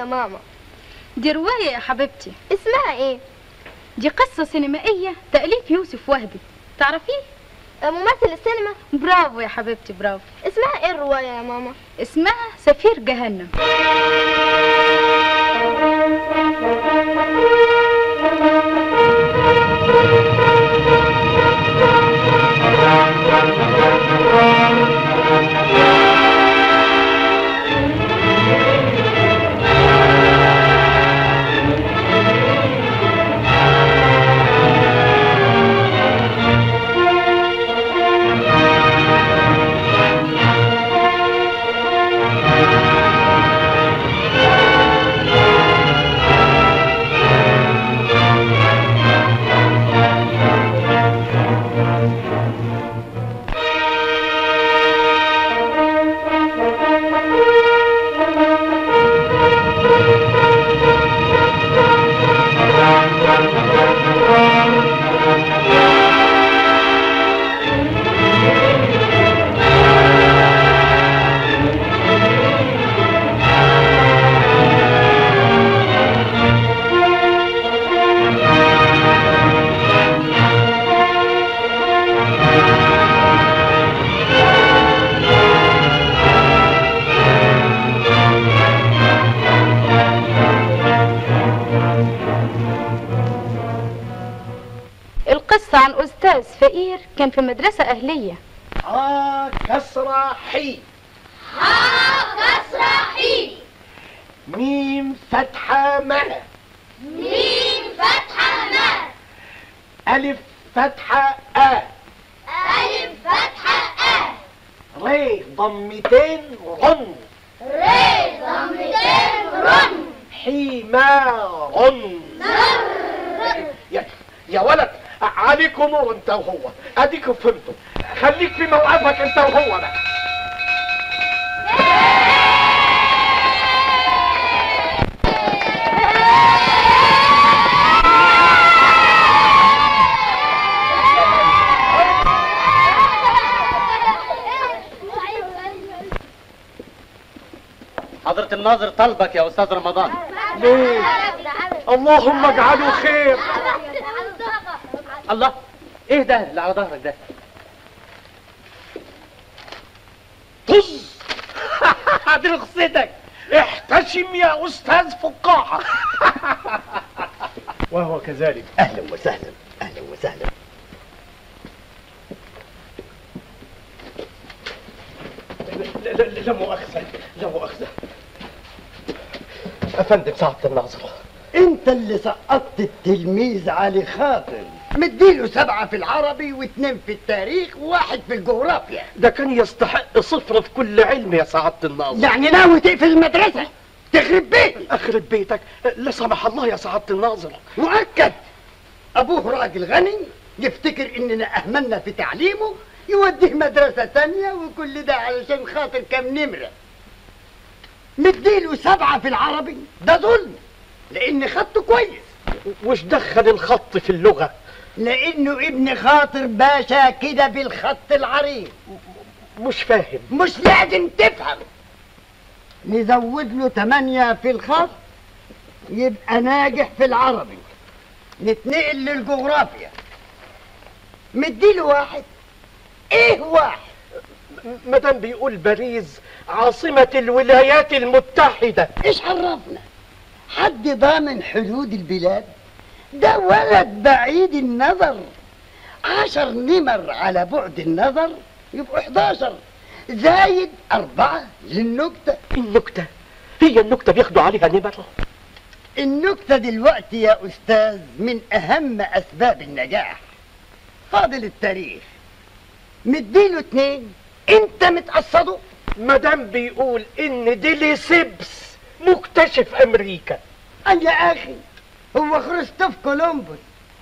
يا ماما. دي رواية يا حبيبتي. اسمها إيه؟ دي قصة سينمائية تأليف يوسف وهبي. تعرفيه؟ ممثل السينما؟ برافو يا حبيبتي برافو. اسمها إيه الرواية يا ماما؟ اسمها سفير جهنم. كان في مدرسة أهلية. آه كسرة حي. كسرة حي. ميم فتحة ما ميم فتحة ما ألف فتحة أ ألف فتحة أ ري ضمتين رن ري ضمتين رن حمار يا, يا ولد عليكم نور انت وهو اديكم فهمتوا خليك في موقفك انت وهو ده. حضرة الناظر طلبك يا أستاذ رمضان. ليه؟ اللهم اجعله خير. الله. إيه ده اللي على ظهرك ده؟ طز! دي رخصتك احتشم يا أستاذ فقاعة. وهو كذلك. أهلا وسهلا أهلا وسهلا. لا, لا, لا مؤاخذة لا مؤاخذة. أفندم سعادة الناظر أنت اللي سقطت التلميذ علي خاطر مديله سبعة في العربي واثنين في التاريخ وواحد في الجغرافيا. ده كان يستحق صفر في كل علم يا سعادة الناظر. يعني ناوي تقفل المدرسة؟ تخرب بيتي. أخرب بيتك. لا سمح الله يا سعادة الناظر. مؤكد. أبوه راجل غني يفتكر إننا أهملنا في تعليمه يوديه مدرسة تانية وكل ده علشان خاطر كام نمرة. مديله سبعة في العربي. ده ظلم لأن خطه كويس. وش دخل الخط في اللغة؟ لأنه ابن خاطر باشا كده بالخط العريض. مش فاهم. مش لازم تفهم. نزود له تمانية في الخط يبقى ناجح في العربي. نتنقل للجغرافيا. مديله واحد. إيه واحد؟ مدام بيقول باريس عاصمة الولايات المتحدة. إيش عرفنا؟ حد ضامن حدود البلاد؟ ده ولد بعيد النظر. عشر نمر على بعد النظر يبقوا 11 زايد أربعة للنكتة النكتة هي النكتة بياخدوا عليها نمر. النكتة دلوقتي يا أستاذ من أهم أسباب النجاح. فاضل التاريخ. مديله اتنين انت متقصده؟ مدام بيقول إن ديليسيبس مكتشف أمريكا. يا أخي هو خريستوف كولومبوس.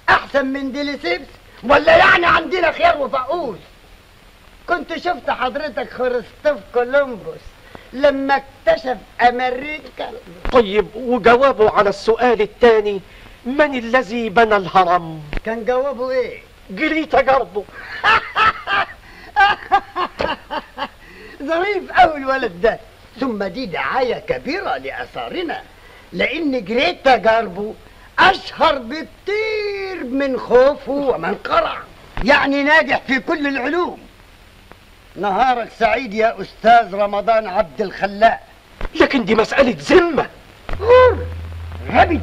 أحسن من ديليسيبس؟ ولا يعني عندنا خيار وفقوس كنت شفت حضرتك خريستوف كولومبوس لما اكتشف أمريكا. طيب وجوابه على السؤال الثاني من الذي بنى الهرم؟ كان جوابه إيه؟ جريتا جربه ظريف قوي الولد ده. ثم دي دعاية كبيرة لآثارنا. لأن جريتا جاربو أشهر بكتير من خوفه ومن قرع يعني ناجح في كل العلوم. نهارك سعيد يا أستاذ رمضان عبد الخلاق. لكن دي مسألة ذمة. غر غبي.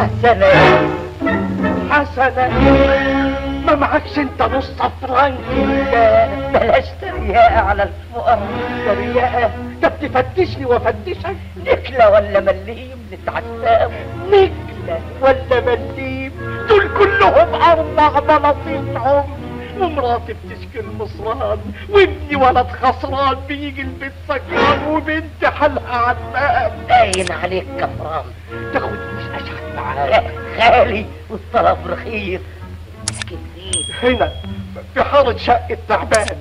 حسنة حسنة ما معكش انت نص فرنك لا بلاش تريقة على الفقراء. تريقة ده بتفتشني وافتشك نكلة ولا مليم نتعتاب نكلة ولا مليم. دول كلهم أربع بلاطين عمر. ومراتي بتشكي المصران. وابني ولد خسران. بيجي البيت سكران. وبنتي حالها عتاب. باين عليك كفران. تاخدنيش خالي والطلب رخيص. هنا في حارة شقة تعبان.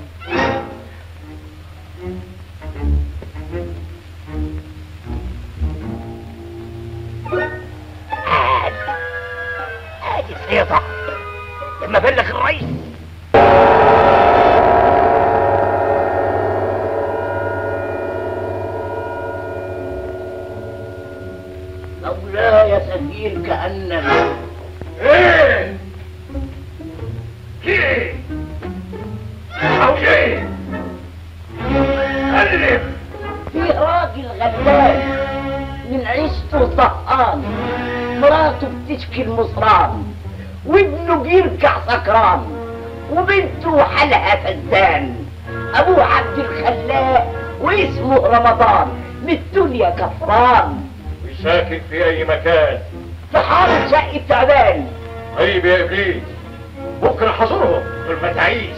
ادي صيدة لما بلغ الرئيس. سفير كأننا. إيه؟ إيه أو إيه الف في راجل غلبان من عيشته طهقان مراته بتشكي المصران وابنه بيركع سكران وبنته حالها فزان ابوه عبد الخلاق واسمه رمضان من الدنيا كفران. ساكن في أي مكان. في حارة شقة تعبان طيب يا إبليس بكرة حصرهم في المتاعيس.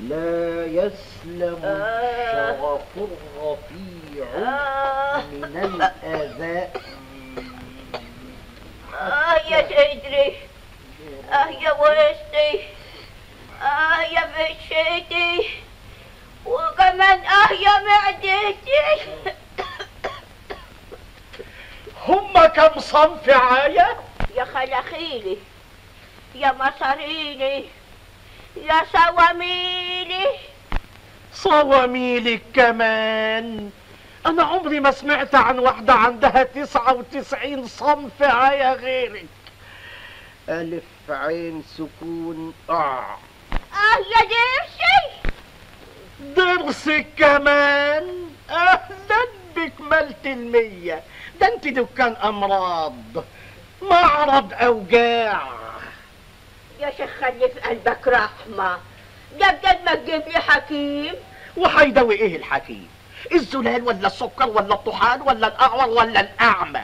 لا يسلم الشرف الرفيع من الآذى. آه يا صدري آه يا وسطي آه يا مشيتي وكمان آه يا معدتي. هم كم صنف عاية يا خلاخيلي يا مصاريني يا صواميلي. صواميلك كمان. أنا عمري ما سمعت عن واحدة عندها تسعة وتسعين صنف عاية غيرك. ألف عين سكون. آه. آه يا درسي. ضرسك كمان. أهلا بك ملت المية. ده أنت دكان أمراض معرض اوجاع يا شيخ خلي في قلبك رحمة. ده بدل ما تجيب لي حكيم. وهيدوي إيه الحكيم؟ الزلال ولا السكر ولا الطحال ولا الأعور ولا الأعمى.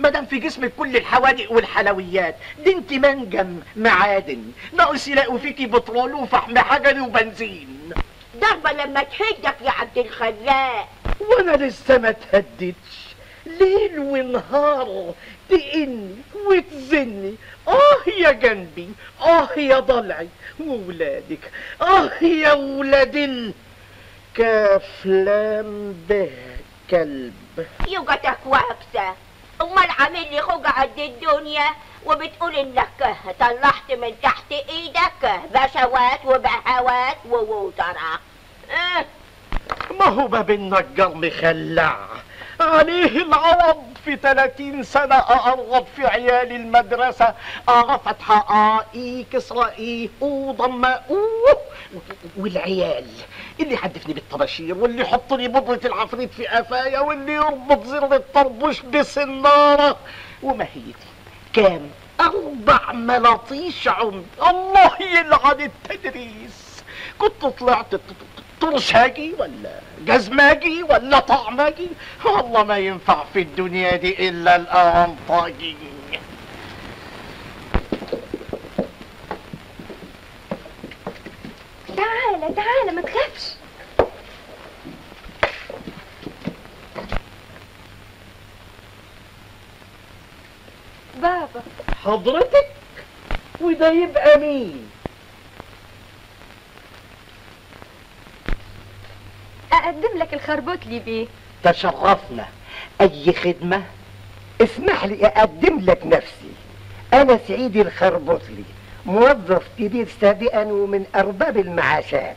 ما دام في جسمك كل الحوادق والحلويات دي انت منجم معادن. ناقص يلاقوا فيكي بترول وفحم حجري وبنزين. ضربة لما تهدك يا عبد الخلاق. وأنا لسه ما تهددش. ليل ونهار تئني وتزني. آه يا جنبي آه يا ضلعي. وولادك آه يا ولاد ال كاف لام به كلب يوجتك واكسة أمال عامل لي خوجة قد الدنيا وبتقول إنك طلعت من تحت إيدك. بشوات وبهوات ووزراء آه ما هو باب النجار مخلع. عليه العوض في 30 سنة أقرب في عيال المدرسة إي أو ضمة أوه والعيال اللي يحدفني بالطباشير واللي يحط لي بودرة العفريت في قفايا واللي يربط زر الطربوش بسنارة. وماهيتي كام أربع ملاطيش عمر. الله يلعن التدريس. كنت طلعت طرشاجي ولا جزماجي ولا طعماجي والله ما ينفع في الدنيا دي إلا الأنطاجي تعالى تعالى ما تخافش. بابا. حضرتك؟ وده يبقى مين؟ أقدم لك الخربوط لي بيه. تشرفنا. أي خدمة؟ اسمح لي أقدم لك نفسي. أنا سعيد الخربطلي موظف كبير سابقا ومن أرباب المعاشات.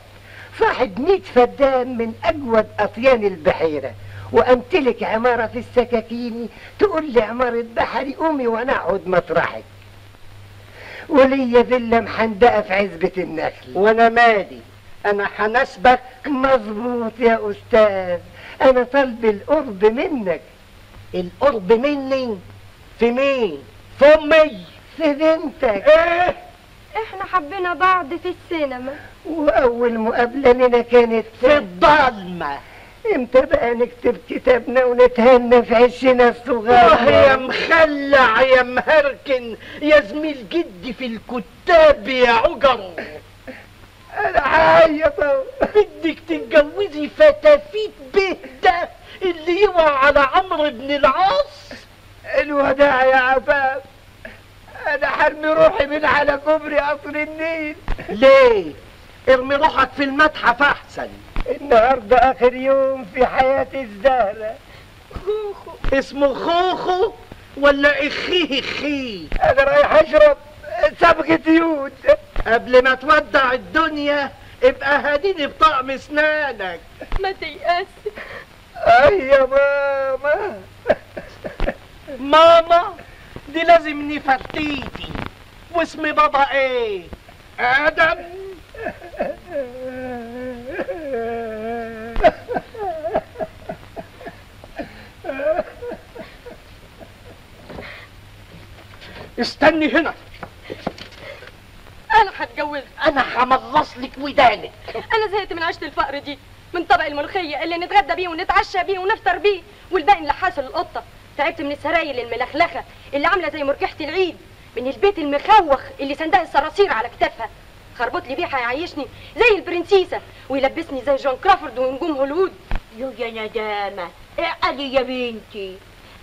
صاحب ميت فدان من أجود أطيان البحيرة. وأمتلك عمارة في السكاكيني تقول لي عمارة بحري قومي وأنا اقعد مطرحك وليا فيلا محندقة في عزبة النخل. وأنا مالي. أنا هنسبك مظبوط يا أستاذ. أنا طالب القرب منك. القرب مني؟ في مين؟ في أمي. في بنتك. إيه؟ إحنا حبينا بعض في السينما. وأول مقابلة لنا كانت في الضلمة. إمتى بقى نكتب كتابنا ونتهنى في عشنا آه الصغير يا مخلع يا مهركن. يا زميل جدي في الكتاب يا عجر. أنا عايط أهو. بدك تتجوزي فتافيت به ده اللي يوقع على عمرو بن العاص؟ الوداع يا عفاف أنا حرمي روحي من على كوبري قصر النيل. ليه؟ ارمي روحك في المتحف أحسن. النهارده آخر يوم في حياة الزهرة. اسمه خوخو ولا إخيه اخيه أنا رايح أشرب صبغه يود. قبل ما تودع الدنيا ابقى هديني بطعم اسنانك. ما تيأس أي يا ماما. ماما دي لازم نفرتيتي. واسم بابا إيه؟ آدم. استني هنا. أنا هتجوزك أنا هملص لك ودانك. أنا زهقت من عيشة الفقر دي من طبق الملوخية اللي نتغدى بيه ونتعشى بيه ونفطر بيه والباقي اللي حاصل القطة. تعبت من السراير الملخلخة اللي عاملة زي مرجحة العيد من البيت المخوخ اللي سندها الصراصير على كتافها. خربط لي بيه هيعيشني زي البرنسيسة ويلبسني زي جون كرافورد ونجوم هوليوود. يو يا ندامة اعقلي يا بنتي؟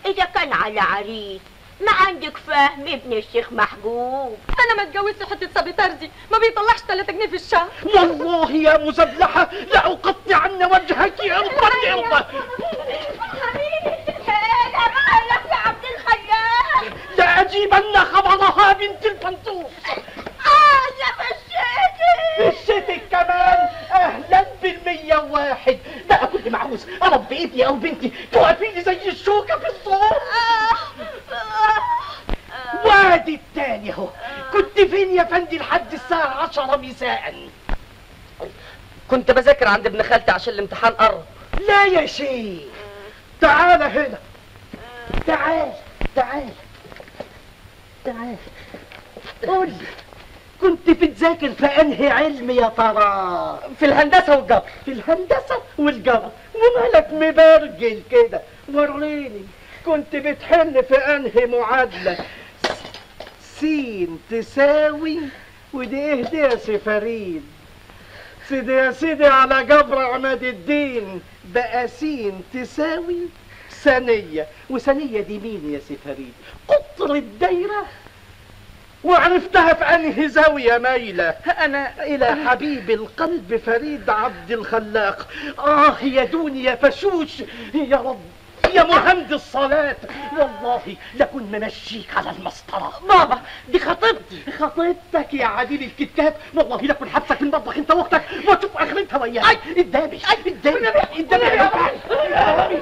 إذا كان على عريس ما عندك فهم ابن الشيخ محبوب. أنا ما اتجوزت حتة صبي طرزي ما بيطلعش 3 جنيه في الشهر. والله يا مزبلحة لأقطعن وجهك عرضا عرضا لأجيبن خبرها بنت الفنطوس آه يا فشيتي الشتك كمان أهلا بالمية واحد. بقى كل معوز أربي ابني أو بنتي توقفيني زي الشوكة في الصوت. وادي التاني اهو كنت فين يا فندي لحد الساعة عشرة مساء؟ كنت بذاكر عند ابن خالتي عشان الامتحان قرب. لا يا شيخ. تعال هنا. تعال تعال. تعال قول كنت بتذاكر في أنهي علم يا ترى؟ في الهندسة والجبر. في الهندسة والجبر. ومالك مبرجل كده. وريني. كنت بتحل في أنهي معادلة؟ سين تساوي ودي اهدي يا سي فريد سيدي يا سيدي على جبر عماد الدين. بقى سين تساوي ثانية وثانية دي مين يا سي فريد؟ قطر الدايرة وعرفتها في أنهي زاوية مايلة؟ أنا إلى حبيب القلب فريد عبد الخلاق. آه يا دوني يا فشوش. يا رب. يا مهند الصلاة. والله لكن ممشيك على المسطرة. بابا دي خطيبتي خطيبتك يا عديل الكتكات والله لكن حبسك في المطبخ انت واختك. وتشوف اخرتها وياك قدامي. قدامي. قدامي. يا قدامي.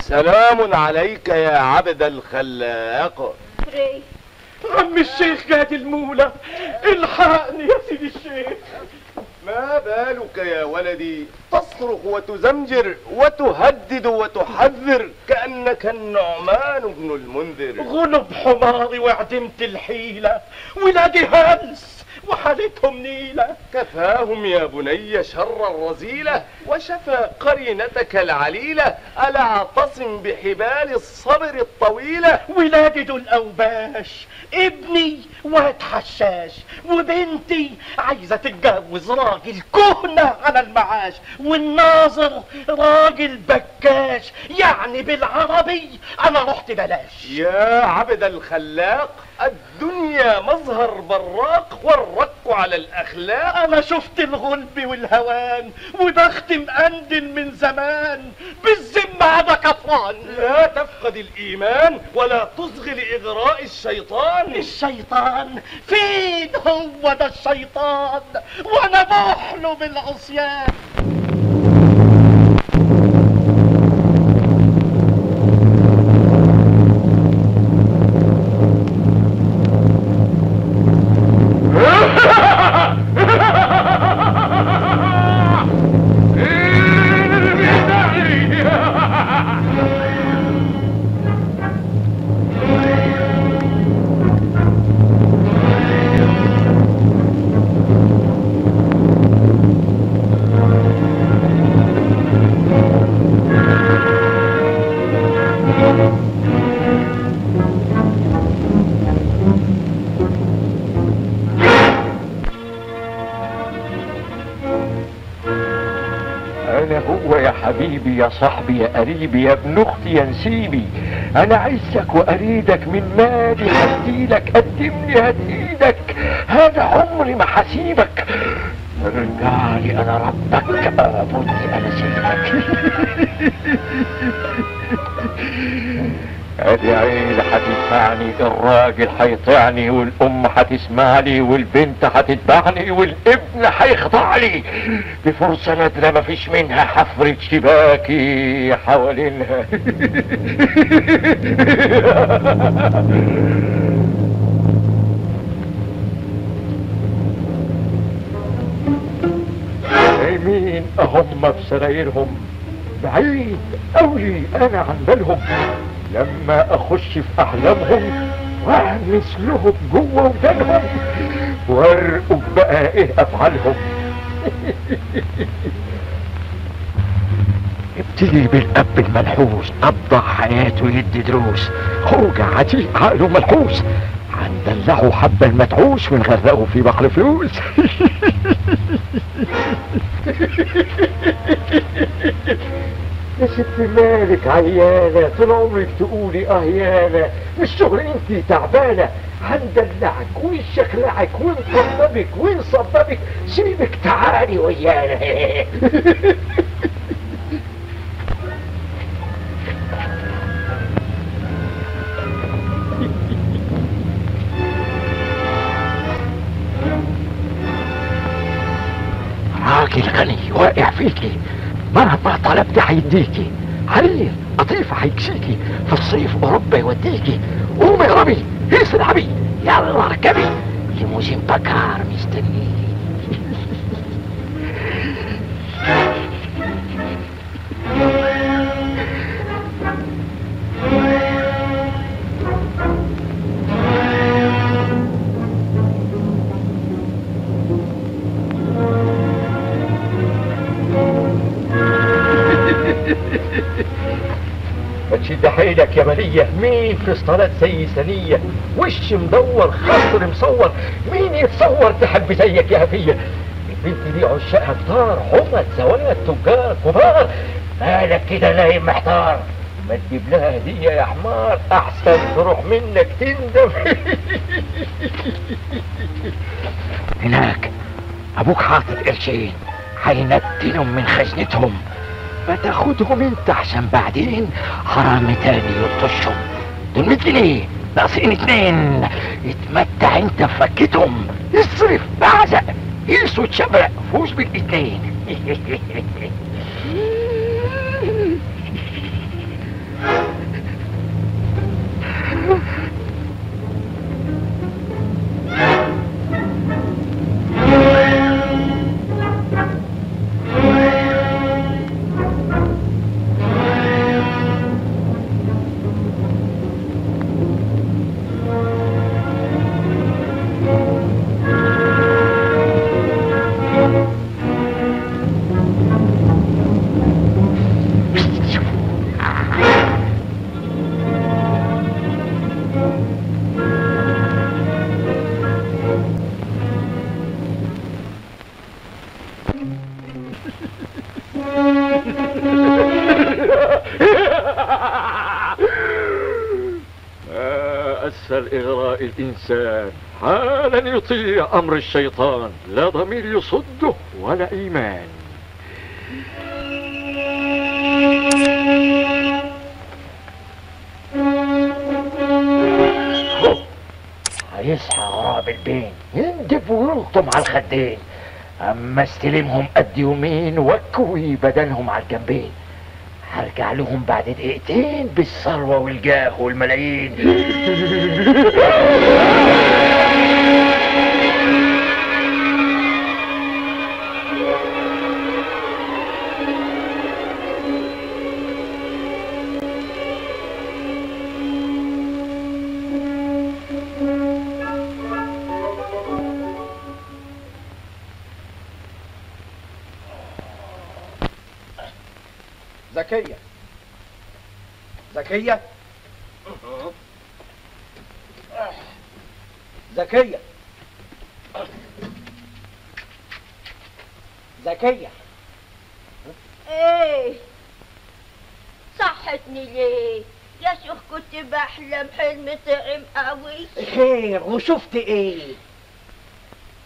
سلام عليك يا عبد الخلاق. عم الشيخ جاد المولى. الحقني يا سيدي الشيخ. ما بالك يا ولدي؟ تصرخ وتزمجر وتهدد وتحذر كأنك النعمان بن المنذر. غلب حماري وعدمت الحيلة ولادي هلس وحالتهم نيلة. كفاهم يا بني شر الرذيلة وشفى قرينتك العليلة ألا اعتصم بحبال الصبر الطويلة؟ ولادي دول أوباش ابني واد حشاش وبنتي عايزة تتجوز راجل كهنة على المعاش والناظر راجل بكاش يعني بالعربي أنا رحت بلاش. يا عبد الخلاق الدنيا مظهر براق والرك على الأخلاق. أنا شفت الغلب والهوان وبختم أندل من زمان. بالذمة أنا كفران. لا تفقد الإيمان ولا تصغي لإغراء الشيطان. الشيطان فين هو ده الشيطان؟ وأنا بحلم بالعصيان. يا صاحبي يا قريبي يا ابن أختي يا نسيبي. أنا عزك وأريدك من مالي هديلك قدمني هديدك. هذا عمري ما حسيبك ارجع لي أنا ربك ابوتي أنا سيبك. ادي عيلة هتدفعني الراجل هيطعني والأم هتسمعني والبنت هتتبعني والابن هيخضع لي دي فرصة نادرة مفيش منها حفرة شباكي حوالينها نايمين هم بسرايرهم بعيد قوي أنا عن بالهم لما أخش في احلامهم واعمس لهم جوة ودانهم وأرقب بقى إيه أفعالهم. ابتدي بالأب الملحوس قضى حياته يدي دروس. خرج عتيق عقله ملحوس هندلعه حبة المدعوس ونغرقه في بحر فلوس. يا ست مالك عيانة طول عمرك تقولي آه يانا مش شغل انتي تعبانة هندلعك ونشخلعك ونطببك ونصببك سيبك تعالي ويانا. طلبت هيديكي حرير قطيفة هيكسيكي في الصيف أوروبا يوديكي. قومي اهربي اسرعبي يلا أركبي. ليموزين بكار مستنيكي. ما تشد حيلك يا مالية مين في اسطالات زي ثانية وش مدور خصر مصور؟ مين يتصور تحب زيك يا هفية؟ البنت دي عشاقها كتار حمى زوات تجار كبار. مالك كده نايم محتار؟ ما تجيب لها هدية يا حمار أحسن تروح منك تندم. هناك أبوك حاطط قرشين هينتنهم من خزنتهم. ما تاخدهم انت عشان بعدين حرام تاني يلطشهم دول مثل إيه ناقصين اتنين اتمتع انت بفكتهم اصرف بعزق يسود شبرق فوز بالاتنين يطيع أمر الشيطان لا ضمير يصده ولا إيمان. هيصحى غراب البين يندب ويلطم على الخدين. أما استلمهم قد يومين وكوي بدنهم على الجنبين. هرجع لهم بعد دقيقتين بالثروة والجاه والملايين. زكية زكية زكية إيه. صحتني ليه؟ يا شيخ كنت بحلم حلم طعم قوي. خير. وشفت إيه؟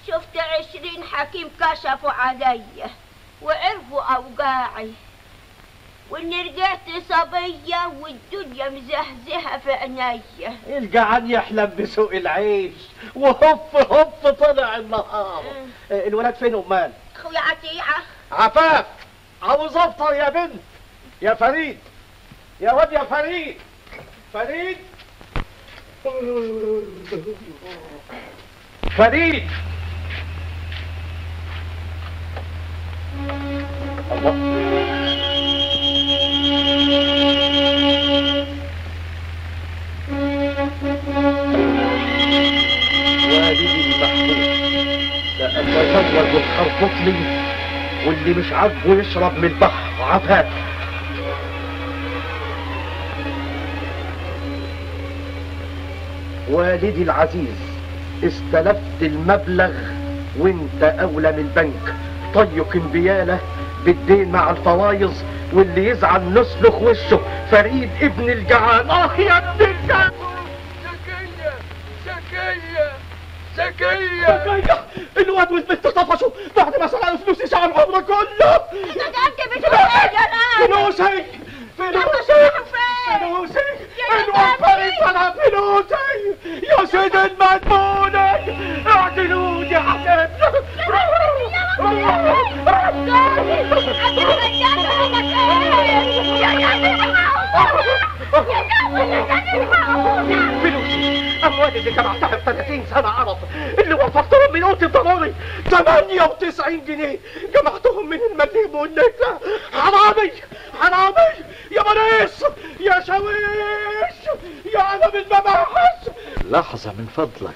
شفت عشرين حكيم كشفوا عليا وعرفوا أوجاعي. واني رجعت صبية والدنيا مزهزهة في عينيا. الجعان يحلم بسوق العيش وهف هف طلع النهار. آه، الولاد فين امال اخويا عتيعة عفاف عاوز افطر يا بنت. يا فريد يا واد يا فريد. فريد؟ فريد. والدي سأتزوج الخرطوطلي واللي مش عاجبه يشرب من البحر عفاف. والدي العزيز استلفت المبلغ وانت أولى من البنك. طيق انبياله بالدين مع الفوايظ واللي يزعل نسلخ وشه. فريد ابن الجعان. آه يا ابن الجعان. زكية زكية زكية زكية الواد والبنت طفشوا بعد ما سرقوا فلوسي شعر العمر كله. فلوسي فلوسي فلوسي الوفرت على فلوسي يا سيد المدموني اعدلوني حسن أموالي اللي جمعتها في 30 سنة عرب اللي وفرتهم من أوضة ضروري 98 جنيه. جمعتهم من المليم والنكله حرامي حرامي. يا بنيس يا شويش يا عالم المباحث. لحظة من فضلك.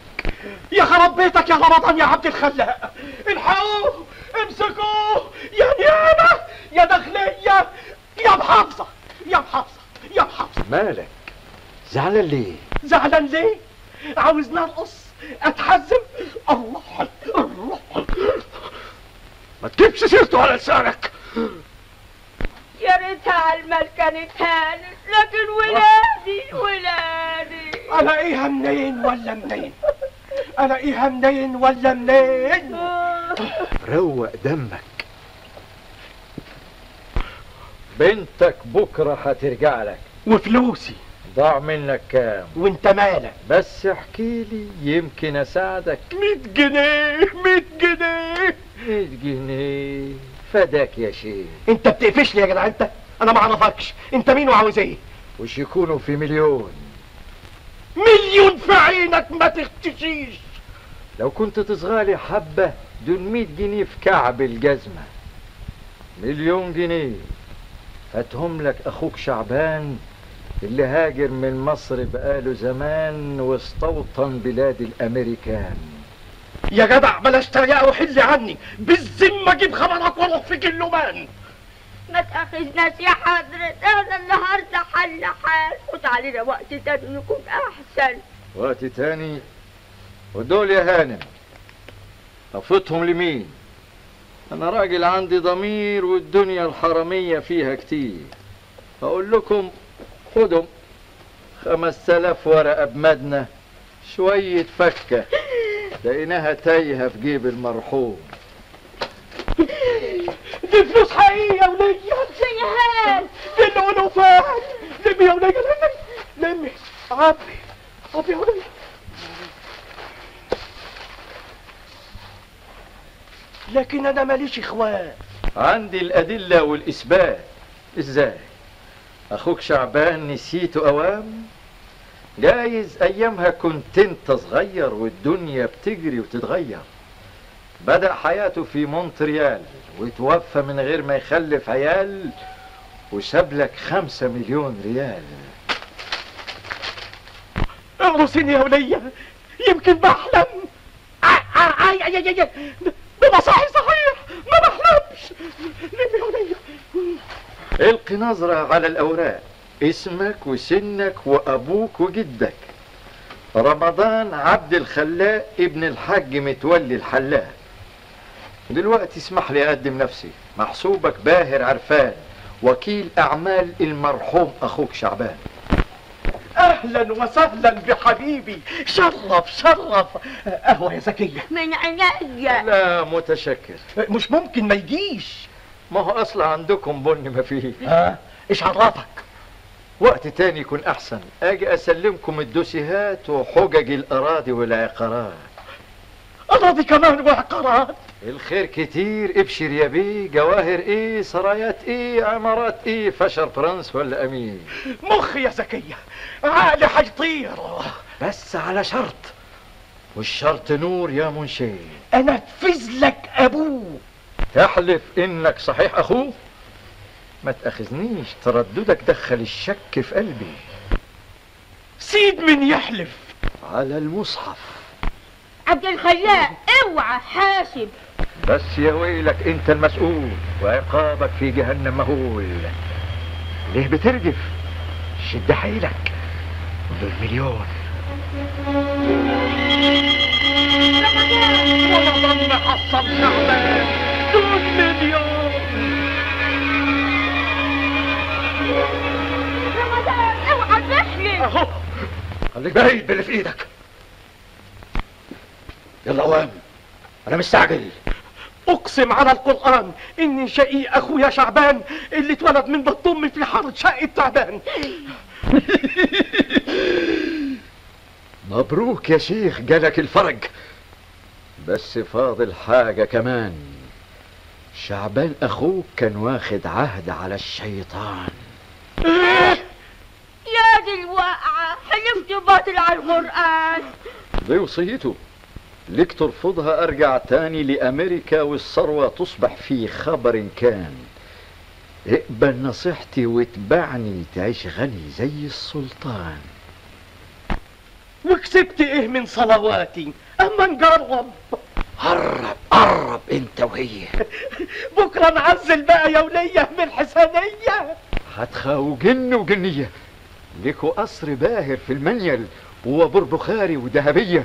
يا خرب بيتك يا رمضان يا عبد الخلاق. الحقوه امسكوه. يا نيابة يا داخلية. يا محافظة يا محافظة يا محافظة. مالك؟ زعلان ليه؟ زعلان ليه؟ عاوز نرقص أتحزم؟ الله الله. ما تجيبش سيرته على لسانك. يا ريتها المال كانت هانت لكن ولادي ولادي. الاقيها منين ولا منين؟ الاقيها منين ولا منين؟ روق دمك. بنتك بكرة هترجع لك. وفلوسي. ضاع منك كام؟ وانت مالك؟ بس احكي لي يمكن أساعدك. 100 جنيه 100 جنيه. 100 جنيه؟ فداك يا شيخ. انت بتقفش لي يا جدع انت أنا ما اعرفكش. انت مين وعاوز إيه؟ وش يكونوا في مليون؟ مليون في عينك ما تختشيش لو كنت تصغالي حبة دول 100 جنيه في كعب الجزمة. مليون جنيه. هاتهم لك أخوك شعبان اللي هاجر من مصر بقاله زمان واستوطن بلاد الأمريكان. يا جدع بلاش تريقة وحل عني. بالذمة جيب خبرك وأروح في كلمان ما تأخذناش يا حضرة أنا النهاردة حل حال. فوت علينا وقت تاني يكون أحسن. وقت تاني؟ ودول يا هانم. أفوتهم لمين؟ أنا راجل عندي ضمير والدنيا الحرامية فيها كتير. أقول لكم خدهم خمس تلاف ورقة بمدنة شوية فكة. لقيناها تايهة في جيب المرحوم. دي فلوس حقيقية يا ولية سيهان دي الألوفات لمي يا ولية لمي. لمي. عبي. عبي يا ولية لكن أنا ماليش إخوان. عندي الأدلة والإثبات. إزاي؟ أخوك شعبان نسيته أوام. جايز أيامها كنت أنت صغير والدنيا بتجري وتتغير. بدأ حياته في مونتريال وتوفى من غير ما يخلف عيال وساب لك خمسة مليون ريال. اغرسيني يا ولية يمكن بحلم آه، آه، آي ده صحيح ما بحلمش. لمي يا ولية. القي نظرة على الأوراق. اسمك وسنك وأبوك وجدك. رمضان عبد الخلاق ابن الحاج متولي الحلاق. دلوقتي اسمح لي أقدم نفسي. محسوبك باهر عرفان وكيل أعمال المرحوم أخوك شعبان. أهلا وسهلا بحبيبي. شرف شرف. قهوه يا زكية. من عينيا. لا متشكر. مش ممكن ما يجيش. ما هو أصلا عندكم بن ما فيه؟ ها؟ إيش عرفك وقت تاني يكون أحسن. أجي أسلمكم الدوسيهات وحجج الأراضي والعقارات. أراضي كمان وعقارات. الخير كتير. ابشر يا بيه. جواهر إيه؟ سرايات إيه؟ عمارات إيه؟ فشر فرنس ولا أمين؟ مخي يا زكية. عقلي حيطير بس على شرط. والشرط نور يا منشي. انفذ لك ابوه تحلف إنك صحيح اخوه ما تأخذنيش ترددك دخل الشك في قلبي. سيد من يحلف. على المصحف. عبد الخلاق اوعى حاسب. بس يا ويلك أنت المسؤول وعقابك في جهنم مهول. ليه بترجف شد حيلك. دول مليون ورمضان محصل دول مليون رمضان اوعى اهو خليك بعيد باللي في إيدك. يلا قوام أنا مستعجل. أقسم على القرآن إني شقيق اخويا شعبان اللي اتولد من بطن امي في حارة شقه تعبان مبروك يا شيخ جالك الفرج. بس فاضل حاجة كمان. شعبان أخوك كان واخد عهد على الشيطان. يا دي الواقعة حلفت باطل على القرآن. دي وصيته ليك ترفضها أرجع تاني لأمريكا والثروة تصبح في خبر كان. اقبل نصيحتي واتبعني تعيش غني زي السلطان. وكسبت إيه من صلواتي؟ أما نجرب قرب قرب انت وهي. بكرة نعزل بقى يا ولية من الحسنية. هتخاو جن وجنية. ليكوا قصر باهر في المنيل وبر بخاري وذهبية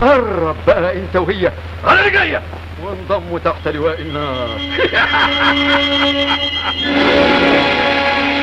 قرب بقى انت وهي. على رجلية وانضموا تحت لواء النار.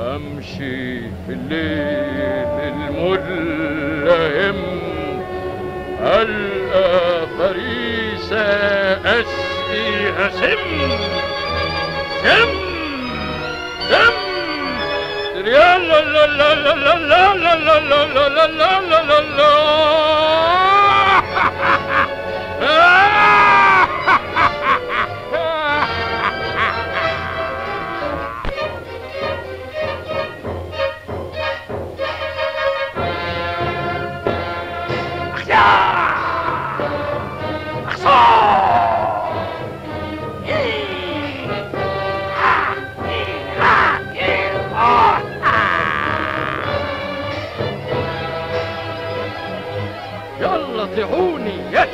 امشي في الليل الملهم القى فريسه اسقيها سم سم سم يا لا لا لا لا لا لا لا لا لا لا لا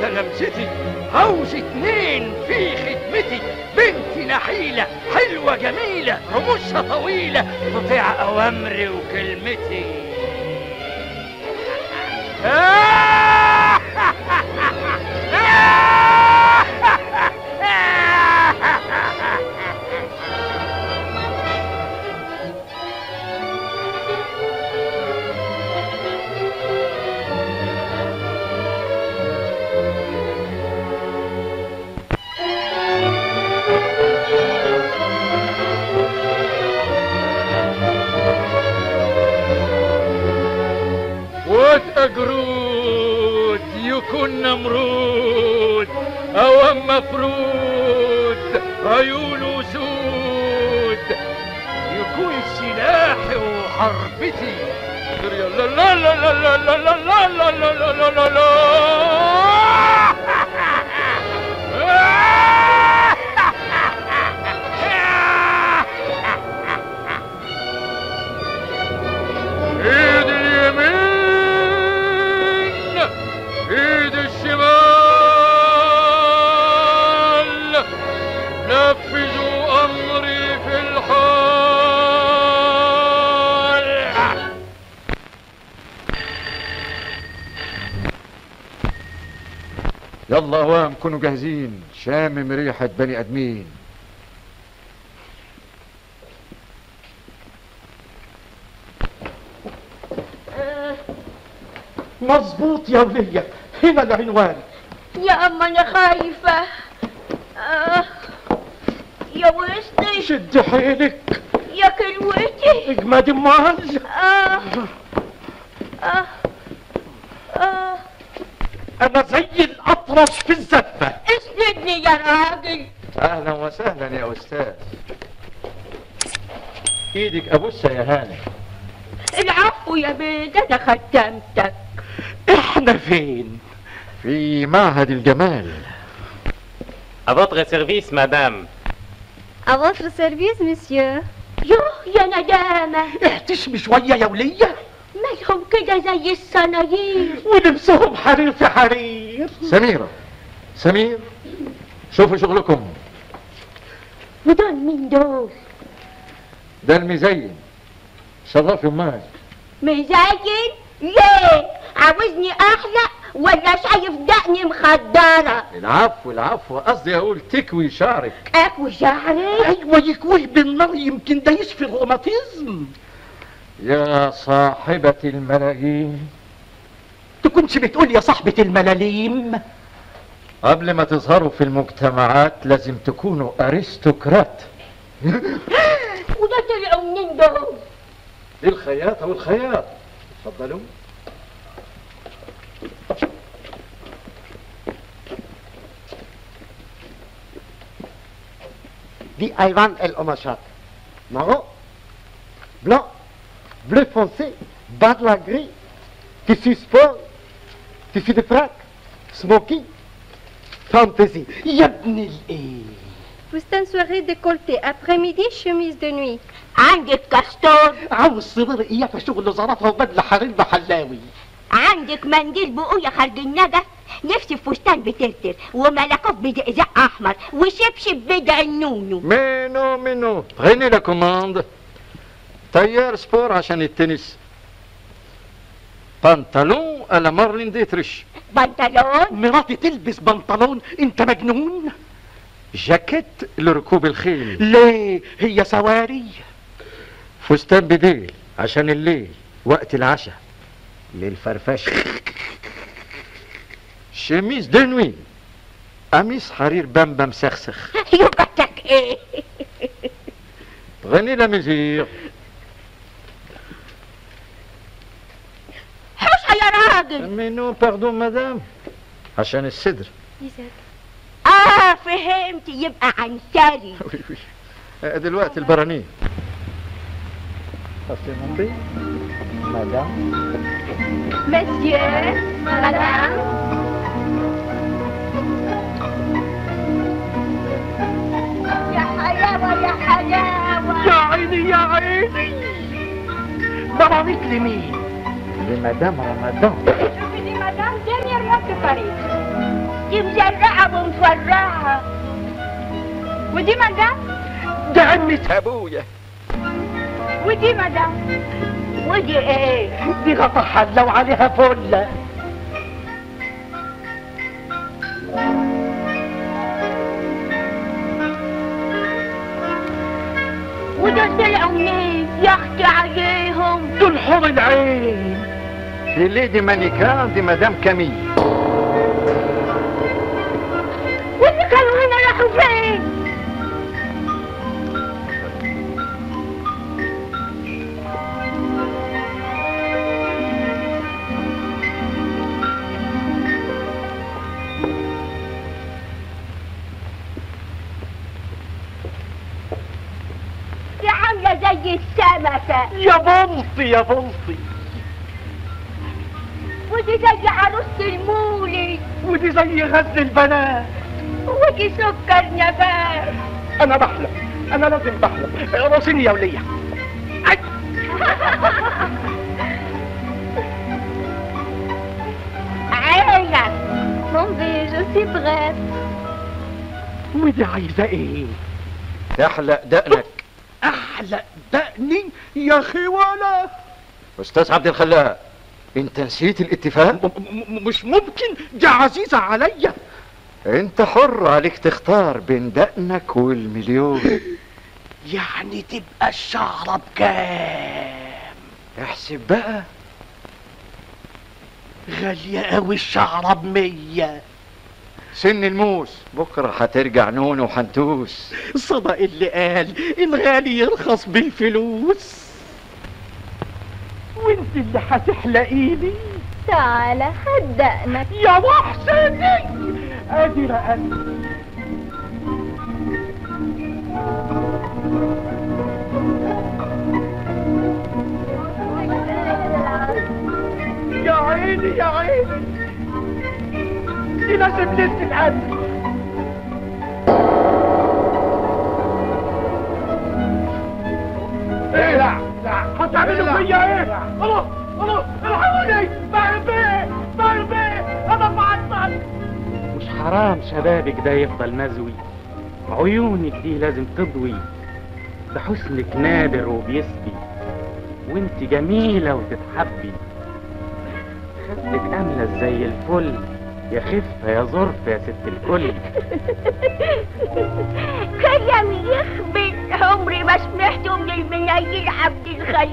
يا تلامذتي عاوز اتنين في خدمتي بنت نحيلة حلوة جميلة رموشها طويلة تطيع أوامري وكلمتي. وتأجرود يكون نمرود أو مفرود عيونه سود يكون سلاحي وحربتي لا لا لا لا لا لا لا لا لا لا لا لا يلا اوام كونوا جاهزين شامم ريحة بني أدمين مظبوط يا ولية هنا العنوان يا أما أنا خايفة آه. يا وسطي شد حيلك يا كلوتي اجمد امال آه. آه. آه. أنا زي الاطرش في الزفة. اسندني يا راجل؟ أهلا وسهلا يا أستاذ. إيدك ابوسها يا هاني. العفو يا بيد أنا خدمتك إحنا فين؟ في معهد الجمال. À votre service, madame. À votre service, monsieur. يوه يا ندامة. احتشمي شوية يا ولية. مالهم كده زي الصنايير ولبسهم حرير في حرير سميرة سمير شوفوا شغلكم ودول مين دول ده المزين شرفي امال مزاجن ليه عاوزني احلق ولا شايف دقني مخدرة العفو العفو. قصدي أقول تكوي شعرك اكوي شعري أيوه يكويه بالنار يمكن ده يشفي الروماتيزم يا صاحبة الملايين. تكونش بتقول يا صاحبة الملاليم قبل ما تظهروا في المجتمعات لازم تكونوا أرستقراط. وده طلعوا منين دول دي الخياطة والخياط اتفضلوا دي أيضا القماشات بلان بلو bleu foncé, bas de la grille, tissu sport, tissu de frac, smoking, fantaisie. Fustan eh. soirée décolleté, après-midi chemise de nuit. عندك كشطور عاوز صبر ايه في شغل زرافه وبدله حرير بحلاوي عندك منديل بقوية خارج النجف نفسي فستان بترتر بزقزق احمر وشبشب بدع النونو منو منو prenez la commande. tailleur sport عشان التنس. بنطلون على مارلين ديتريش. بنطلون؟ مراتي تلبس بنطلون. انت مجنون؟ جاكيت لركوب الخيل. ليه؟ هي سواري. فستان بديل عشان الليل وقت العشاء. للفرفشة. شميز دنوي. قميص حرير بامبا مسخسخ. يوقتك إيه؟ غني لا مزيغ يا راجل. مينو باردون مدام عشان الصدر. آه فهمت. يبقى عنسري آه، دلوقتي البرانية. أصلي ممضي مدام. مسيو مدام يا حلاوة يا حلاوة يا عيني يا عيني. براميك لمين لمدام رمضان شوفي دي مدام دنيا رياض الطريق دي مزرعة ومفرعة ودي مدام ده عمة ابويا ودي مدام ودي إيه دي غطا حلة وعليها فلة ودول طلعوا منين يا أختي عليهم دول حور العين في ليدي مانيكان دي مدام كامي واللي كانوا هنا راحوا فين عاملة زي السمكة يا بلطي يا بلطي ودي زي عروسة المولد ودي زي غزل البنات. ودي سكر نبات. أنا بحلم أنا لازم بحلم. راسيني يا ولية. bé, je suis prête. ودي عايزة إيه؟ تحلق دقنك. احلق دقني يا خوالة أستاذ عبد الخلاق. انت نسيت الاتفاق؟ مش ممكن. دي عزيزة عليا. انت حر عليك تختار بين دقنك والمليون. يعني تبقى الشعرة بكام؟ احسب بقى. غالية قوي الشعرة بمية. سن الموس. بكرة هترجع نون وحنتوس. صدق اللي قال الغالي يرخص بالفلوس. اللي هتحلقيني تعال هدأنك يا محسني! ادي رقبتي يا عيني يا عيني. دي لازم ليلة القدر فيا إيه؟ خلاص خلاص الحقوني. بعمل بعمل إيه أنا بعطل مش حرام شبابك ده يفضل مزوي. عيونك دي لازم تضوي. ده حسنك نادر وبيسبي. وانت جميلة وتتحبي. خدك أملة زي الفل. يا خفة يا ظرف يا ست الكل. كلام يخبط عمري ما سمعته من المنيل عبد الخلاق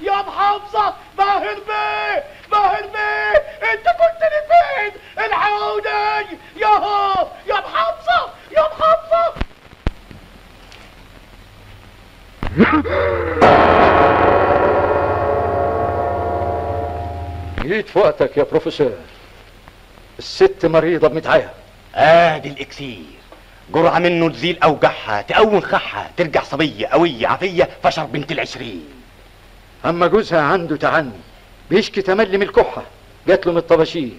يا محافظة باهر بيه باهر بيه انت كنت لي فين الحقوني يا هو يا محافظة يا محافظة وقتك يا بروفيسور. الست مريضة بمتعها آدي الإكسير. جرعة منه تزيل اوجعها تقوم خحها ترجع صبية قوية عافية فشر بنت العشرين. أما جوزها عنده تعني بيشكي تملي من الكحة. جات له من الطباشير.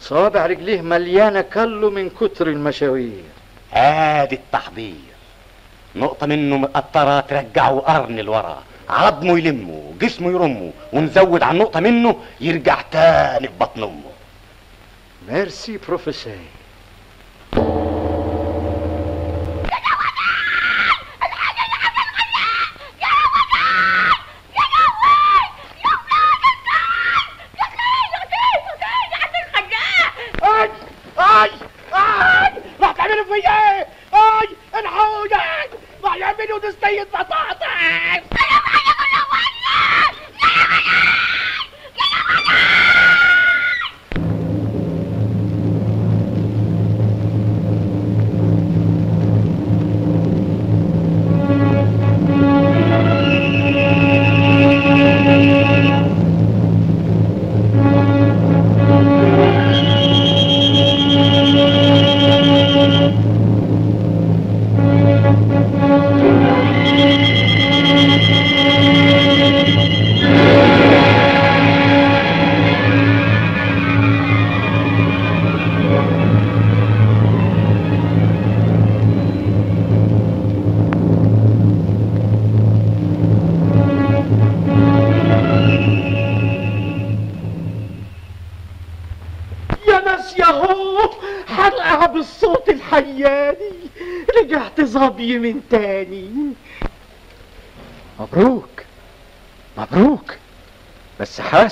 صوابع رجليه مليانة كله من كتر المشاوير. آدي التحضير. نقطة منه مقطرة ترجعه قرن لورا. عظمه يلمه جسمه يرمه ونزود على النقطه منه يرجع تاني في بطن امه ميرسي بروفيسور فيا إيه؟ اي الحقوني راح يعملوا دستية بطاطس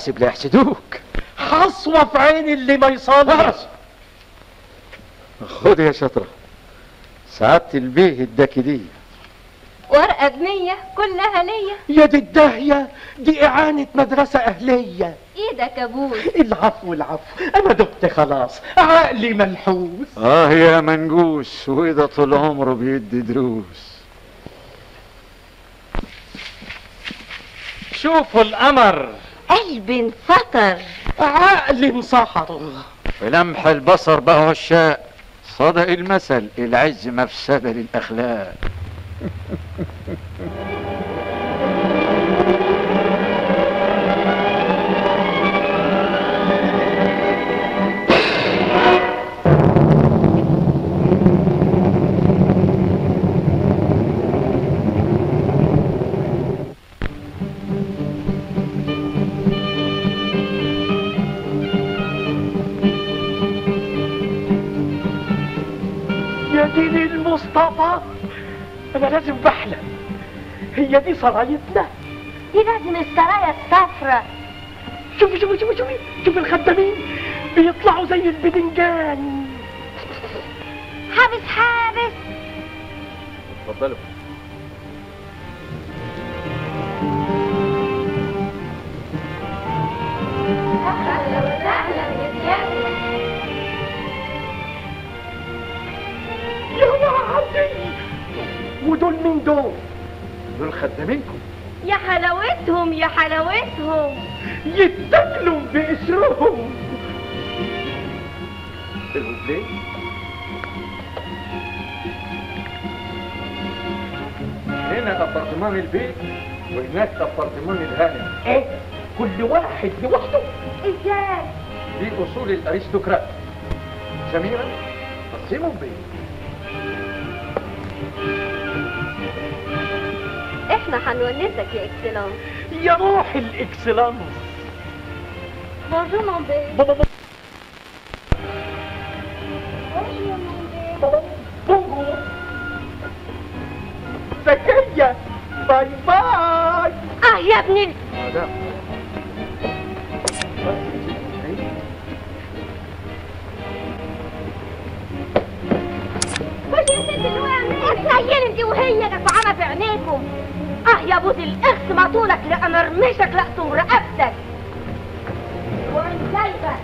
حاسب لا يحسدوك. حصوة في عين اللي ما يصلي خد يا شطرة. سعادة البيه اداك دي. ورقة بنية كلها ليا. يا دي الداهية دي إعانة مدرسة أهلية. إيدك ابوس العفو العفو. أنا دقت خلاص. عقلي منحوس آه يا منجوس وده طول عمره بيدي دروس. شوفوا القمر. قلبي انفطر. عقلي انسحر في لمح البصر بقى عشاق صدق المثل العز مفسدة للأخلاق. أنا لازم بحلم. هي دي سرايتنا دي لازم السرايا الصفرا شوفي شوفي شوفي شوفي شوفي الخدامين بيطلعوا زي البدنجان حابس حابس. اتفضلوا. يا وعدي ودول مين دول؟ دول خدامينكم. يا حلاوتهم يا حلاوتهم. يتاكلوا بقشرهم الهبلين هنا أبارتمان البيت وهناك أبارتمان الهانم. إيه؟ كل واحد لوحده. إزاي؟ دي أصول الأرستقراط. سميرة قسموا البيت إحنا هنونسك يا excellence. يا روح ال excellence. bonjour mon بي bonjour زكية bye bye آه يا ابني خش يا ست الوقع اتنيل انت وهي دفعانة في عينيكم آه يا بوز الاخس ما طولك لا مرمشك لا طول رقبتك وانت سايبه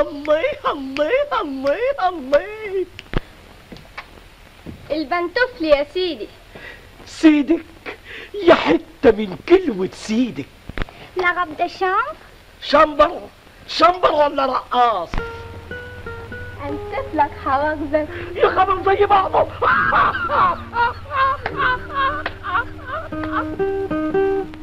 الله الله الله الله. البنتوفل يا سيدي. سيدك يا حتة من كلوة سيدك. robe de chambre شمبر شمبر ولا رقاص؟ أنسف لك حواجبك يا خبر زي بعضه.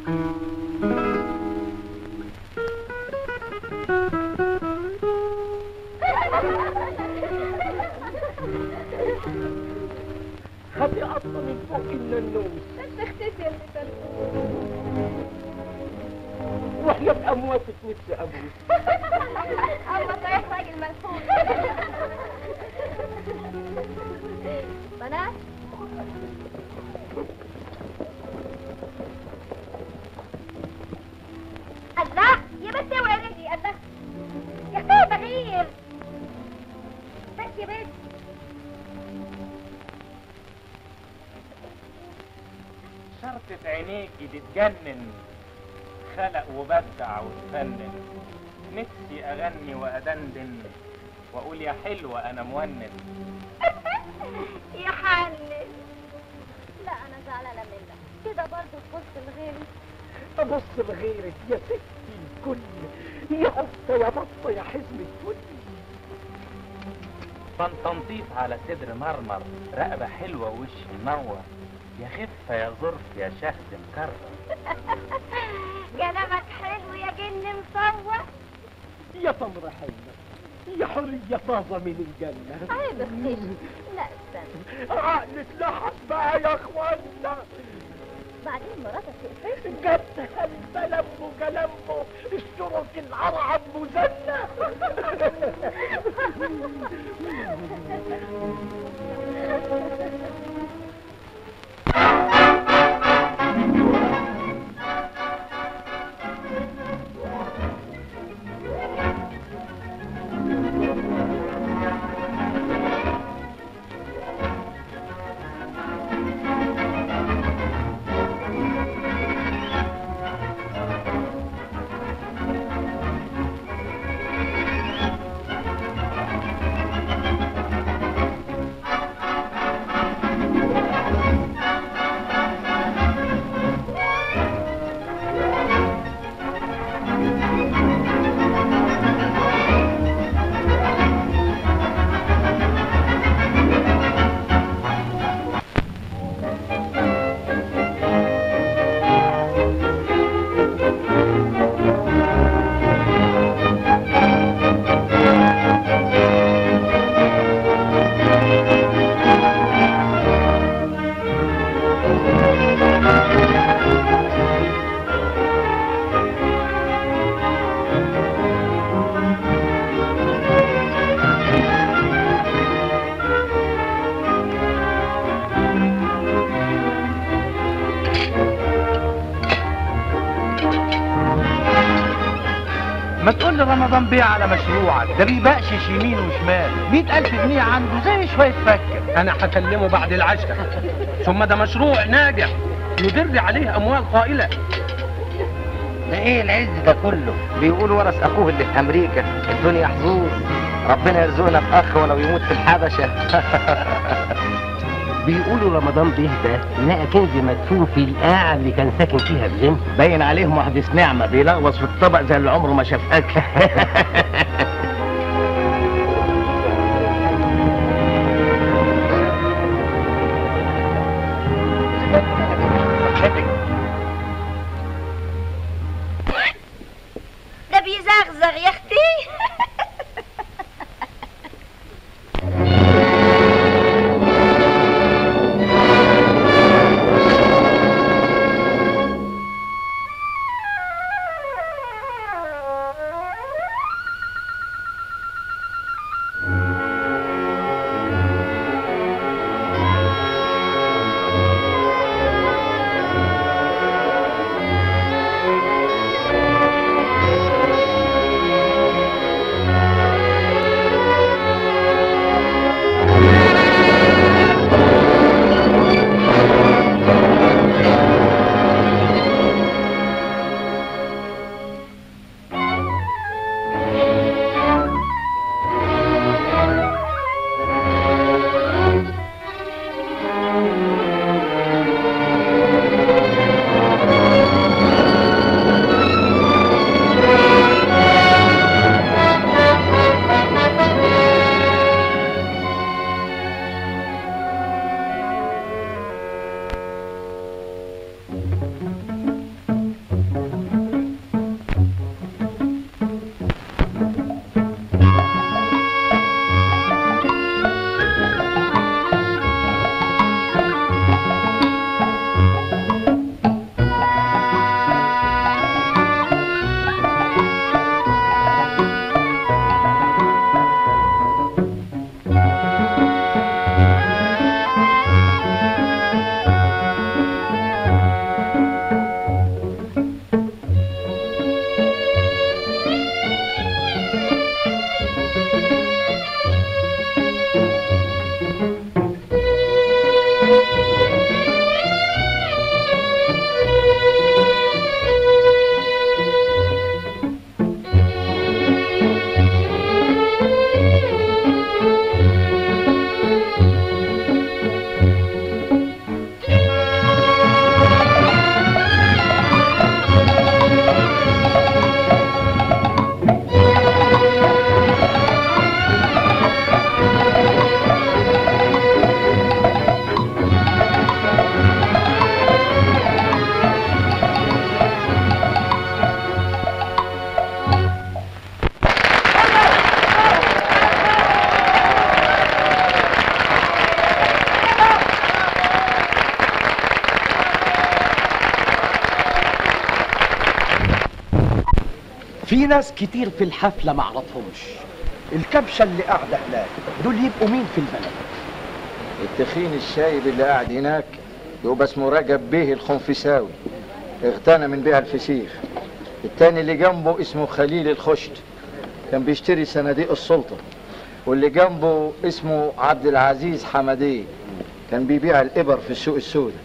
خدي قطة من فوق النانوس تختفي يا وإحنا بأمواتك نفسي أموت أول طريق راجل مسؤول بنات شرطة عينيكي تتجنن خلق وبدع وتفنن. نفسي أغني وأدندن. وأقول يا حلوة أنا مونن. يا حنن لا أنا زعلانة منك. كده برضه تبص لغيري. أبص لغيرك يا ستي الكل. يا قطة يا بطة يا حزم الكل. طنطنطيط على صدر مرمر. رقبة حلوة وش منور يا خفة يا ظرف يا شهد مكرر. كلامك حلو يا جن مصور. يا تمر حلوة يا حرية طازة من الجنة. عيب أختي لا استنى. عقلك لحظ بقى يا أخوانا. بعدين مراتك تقفش جبتها البلم وجلمه الشرط العرعب مزنة. ما رمضان بيه على مشروعك ده بيبقشش يمين وشمال. مئة ألف جنيه عنده زي شوية فكة. أنا هكلمه بعد العشاء. ثم ده مشروع ناجح. يدر عليه أموال طائله ده إيه العز ده كله؟ بيقول ورث أخوه اللي في أمريكا. الدنيا حظوظ ربنا يرزقنا بأخ ولو يموت في الحبشة. بيقولوا رمضان بيه ده لقى كنز مدفون في القاعة اللي كان ساكن فيها بزم باين عليه محدث نعمة بيلغوص في الطبق زي اللي عمره ما شاف أكل ناس كتير في الحفلة ما أعرفهمش. الكبشة اللي قاعدة هناك دول يبقوا مين في البلد؟ التخين الشايب اللي قاعد هناك يبقى اسمه رجب بيه الخنفساوي. اغتنى من بيها الفسيخ. التاني اللي جنبه اسمه خليل الخشت. كان بيشتري صناديق السلطة. واللي جنبه اسمه عبد العزيز حمديه كان بيبيع الإبر في السوق السوداء.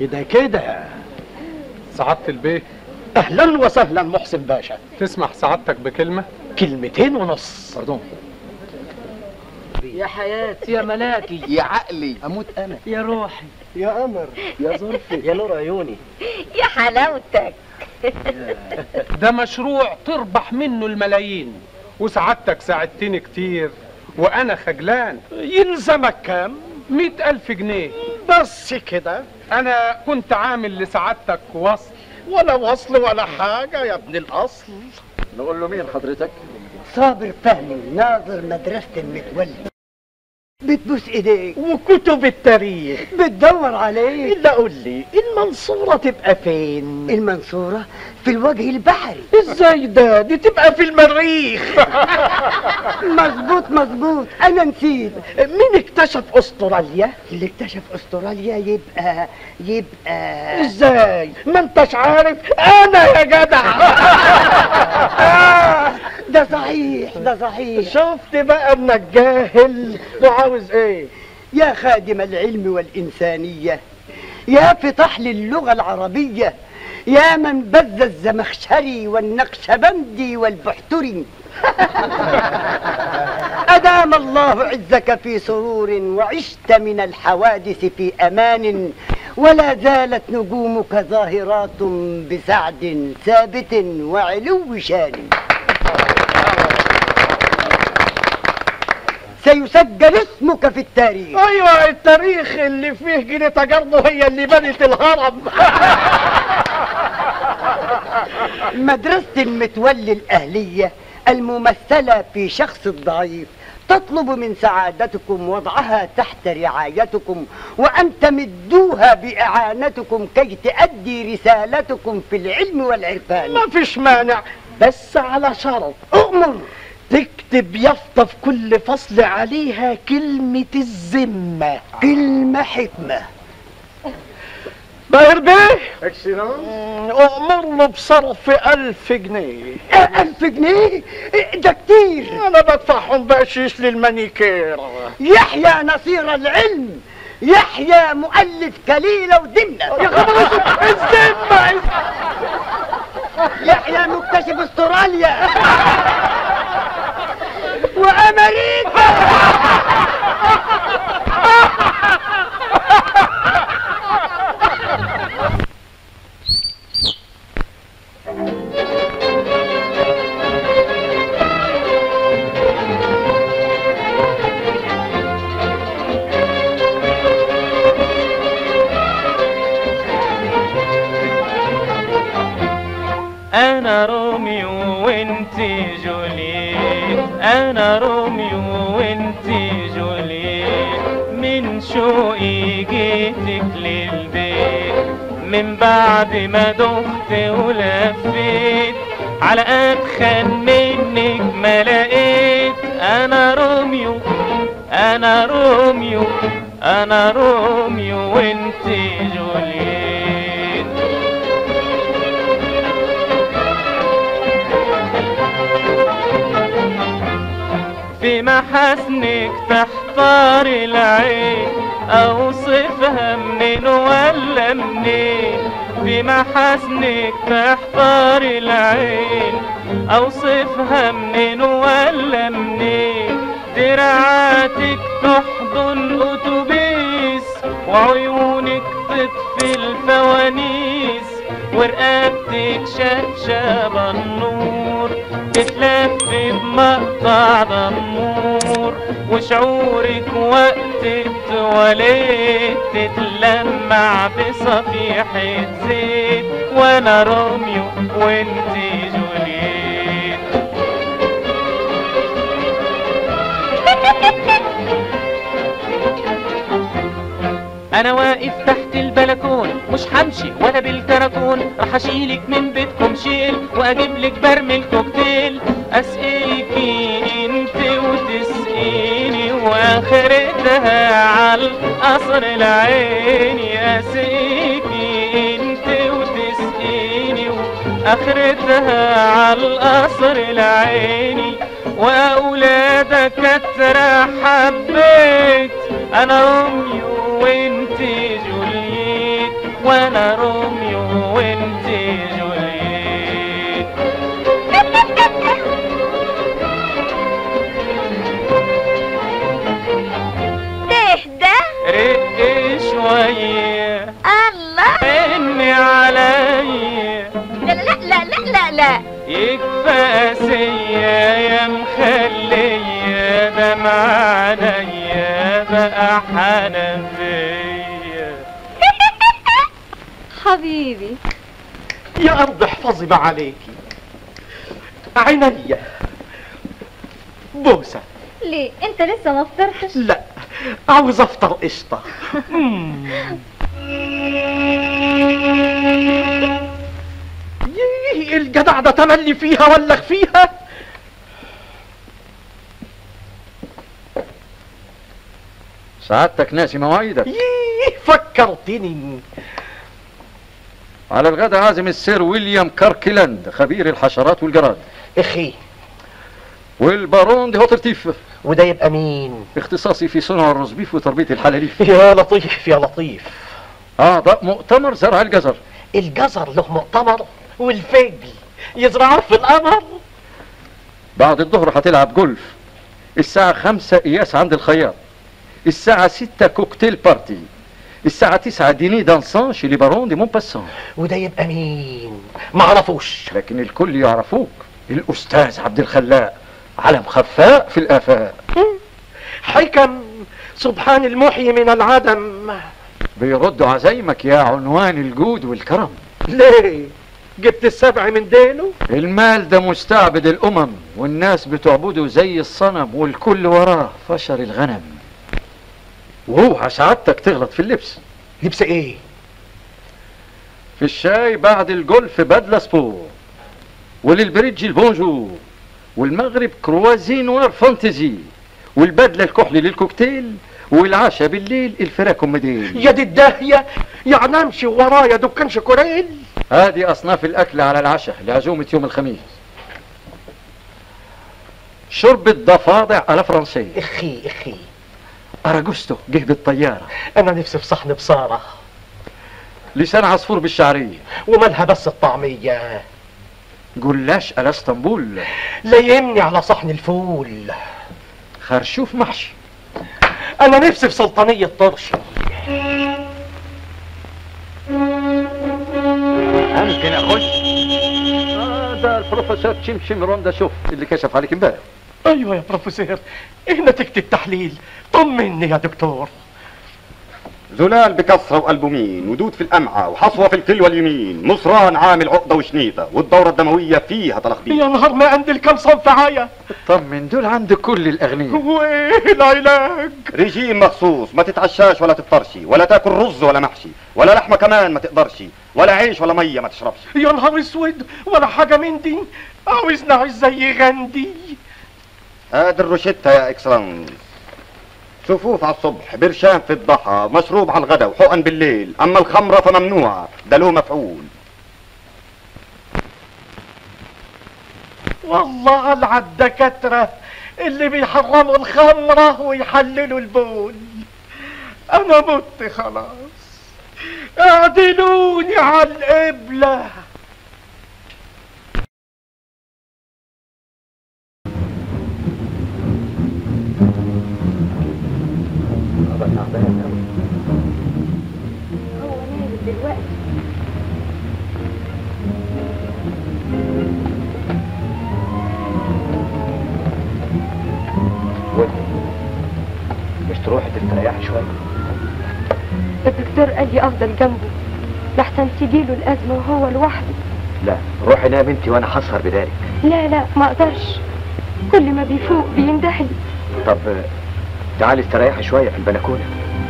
كده كده. سعادة البيه أهلا وسهلا محسن باشا. تسمح سعادتك بكلمة؟ كلمتين ونص. باردون يا حياتي يا ملاكي. يا عقلي. أموت أنا. يا روحي. يا قمر يا ظرفي. يا نور عيوني. يا حلاوتك. ده مشروع تربح منه الملايين. وسعادتك ساعدتني كتير. وأنا خجلان. يلزمك كام مئة ألف جنيه. بس كده. أنا كنت عامل لسعادتك وصل ولا وصل ولا حاجة يا ابن الأصل. نقول له مين حضرتك؟ صابر فهمي ناظر مدرسة المتولي. بتبوس إيديك. وكتب التاريخ. بتدور عليك إلا قول لي المنصورة تبقى فين؟ المنصورة؟ في الوجه البحري إزاي ده؟ دي تبقى في المريخ مظبوط مظبوط أنا نسيت مين اكتشف أستراليا؟ اللي اكتشف أستراليا يبقى يبقى إزاي؟ ما أنتش عارف أنا يا جدع ده صحيح ده صحيح شفت بقى انك جاهل وعاوز إيه؟ يا خادم العلم والإنسانية يا فطاح للغة العربية يا من بذ الزمخشري والنقشبندي والبحتري. أدام الله عزك في سرور وعشت من الحوادث في أمان ولا زالت نجومك ظاهرات بسعد ثابت وعلو شان. سيسجل اسمك في التاريخ. أيوه التاريخ اللي فيه جنيتا جرده هي اللي بنت الهرم. مدرسة المتولي الأهلية الممثلة في شخص الضعيف تطلب من سعادتكم وضعها تحت رعايتكم وأن تمدوها بإعانتكم كي تؤدي رسالتكم في العلم والعرفان. ما فيش مانع بس على شرط. أؤمر تكتب يافطة في كل فصل عليها كلمة الذمة كلمة حكمة. باهر بيه أؤمر له بصرف ألف جنيه. ألف جنيه؟ ده كتير. أنا بدفعهم بقشيش للمانيكير. يحيى نصير العلم. يحيى مؤلف كليلة ودمنة يا خبر الذمة. يحيى مكتشف استراليا. وأمريكا. أنا روميو وانتي جوليت أنا روميو وانتي جوليت من شوقي جيتك للبيت؟ من بعد ما دخت ولفيت. على اتخن منك ما لقيت. أنا روميو أنا روميو أنا روميو وانتي جوليت محاسنك تحتار العين. أوصفها منين ولا منين؟ في محاسنك تحتار العين. أوصفها منين ولا منين؟ دراعاتك تحضن أتوبيس وعيونك تطفي الفوانيس. ورقبتك شبشب النور تتلف بمقطع دمور وشعورك وقت التواليت تتلمع بصفيحة زيت وأنا روميو وانتي جوليت. أنا واقف تحت البلكون مش همشي ولا بالكراكون. راح هشيلك من بيتكم شيل وأجيب لك برميل كوكتيل أسقيكي أنت وتسقيني واخرتها على القصر العيني اسقيكي أنت وتسقيني واخرتها على القصر العيني وأولادك كتر حبيت. أنا روميو وانت جولييت وأنا روميو يا أرض احفظي ما عليكي عينيا بوسة. ليه؟ أنت لسه ما فطرتش؟ لا. عاوز أفطر قشطة. ييه الجدع ده تملي فيها ولا فيها؟ سعادتك ناسي مواعيدك. ييه فكرتني. على الغدا عازم السير ويليام كاركيلاند خبير الحشرات والجراد أخي. والبارون دي هوترتيف وده يبقى مين اختصاصي في صنع ال rosbif وتربية الحلاليف يا لطيف يا لطيف. أعضاء مؤتمر زرع الجزر. الجزر له مؤتمر والفجل يزرعوه في القمر. بعد الظهر هتلعب جولف. الساعة خمسة قياس عند الخياط. الساعة ستة cocktail party. الساعة تسعة ديني دانسان شي لي بارون دي مونباسون. وده يبقى مين معرفوش لكن الكل يعرفوك. الأستاذ عبد الخلاق علم خفاء في الآفاق. حكم سبحان المحيي من العدم. بيردوا عزايمك يا عنوان الجود والكرم. ليه؟ جبت السبع من ديله المال ده مستعبد الأمم والناس بتعبده زي الصنم والكل وراه فشر الغنم. واوعى سعادتك تغلط في اللبس. لبس إيه؟ في الشاي بعد الجولف بدلة سبور وللبريدج البونجور والمغرب كروازي نوار فانتزي والبدلة الكحل للكوكتيل والعشاء بالليل الفراك مدين يا دي الداهية يعني امشي ورايا دكان شوكوليل هذه أصناف الأكل على العشاء لعزومة يوم الخميس. شرب الضفادع على فرنسي إخي إخي. أراجوستو جه بالطيارة. أنا نفسي في صحن بصارة. لسان عصفور بالشعرية. ومالها بس الطعمية. جلاش على اسطنبول. ليمني على صحن الفول. خرشوف محشي. أنا نفسي في سلطانية طرش. ممكن اخش آه ده البروفيسور شمشم روندا شوف اللي كشف عليك امبارح. أيوه يا بروفيسور إيه نتيجة التحليل؟ طمني يا دكتور. زلال بكسرة وألبومين ودود في الأمعة وحصوة في الكلوة اليمين مصران عامل عقدة وشنيطة والدورة الدموية فيها تلخبيط. يا نهار ما عندي الكم صنف عاية طمن دول عند كل الأغنياء. وايه العلاج رجيم مخصوص ما تتعشاش ولا تفطرش ولا تاكل رز ولا محشي ولا لحمة كمان ما تقدرش ولا عيش ولا مية ما تشربش. يا نهار أسود ولا حاجة من دي. عاوز نعيش زي غندي. هذا الروشتة يا اكسلانس صفوف على الصبح برشام في الضحى مشروب على الغداء وحقن بالليل. أما الخمرة فممنوعة ده له مفعول. والله على الدكاترة اللي بيحرموا الخمرة ويحللوا البول. أنا مت خلاص. اعدلوني على القبلة هو نازل دلوقتي مش تروحي تستريحي شوية الدكتور قال لي أفضل جنبه. لحسن تجيله الأزمة وهو لوحده. لا روحي نام انت وأنا هسهر بدالك لا لا ما أقدرش. كل ما بيفوق بيندهلي. طب تعالي استريحي شوية في البلكونة.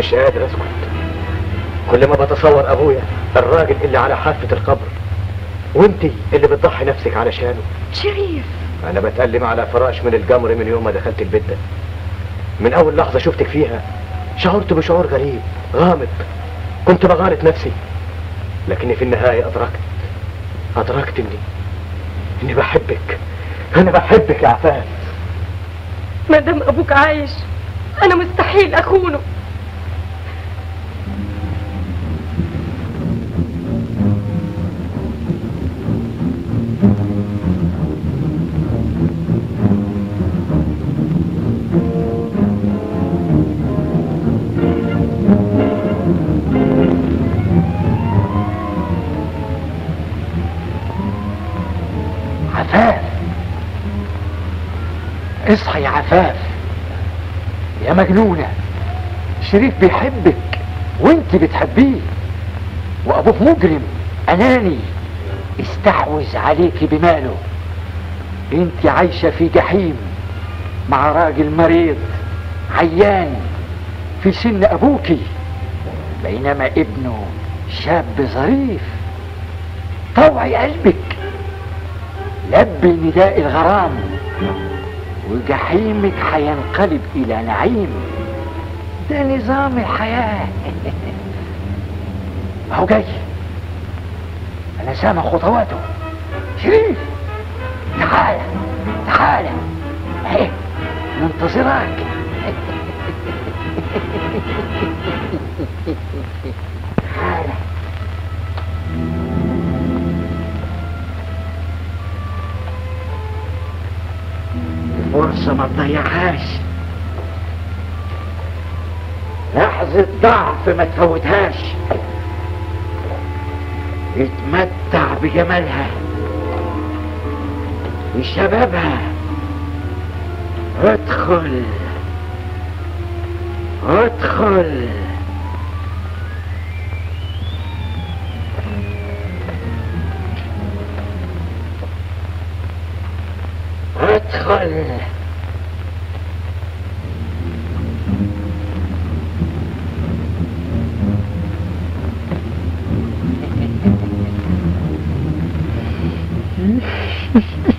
مش قادر أسكت. كل ما بتصور أبويا الراجل اللي على حافة القبر وأنتي اللي بتضحي نفسك علشانه. شريف. أنا بتألم على فراش من الجمر من يوم ما دخلت البيت ده. من أول لحظة شفتك فيها شعرت بشعور غريب غامض. كنت بغالط نفسي. لكني في النهاية أدركت أدركت إني إني بحبك. أنا بحبك يا عفاف ما دام أبوك عايش أنا مستحيل أخونه. اصحى يا عفاف. يا مجنونة. شريف بيحبك وانت بتحبيه. وأبوك مجرم أناني. استحوذ عليك بماله. انت عايشة في جحيم مع راجل مريض عيان في سن أبوكي. بينما ابنه شاب ظريف. طوعي قلبك. لبي نداء الغرام. وجحيمك هينقلب إلى نعيم. ده نظام الحياة. أهو جاي. أنا سامع خطواته. شريف! تعال تعال. اهي منتظرك فرصة ما تضيعهاش. لحظة ضعف ما تفوتهاش. اتمتع بجمالها بشبابها. ادخل ادخل. ادخل هنا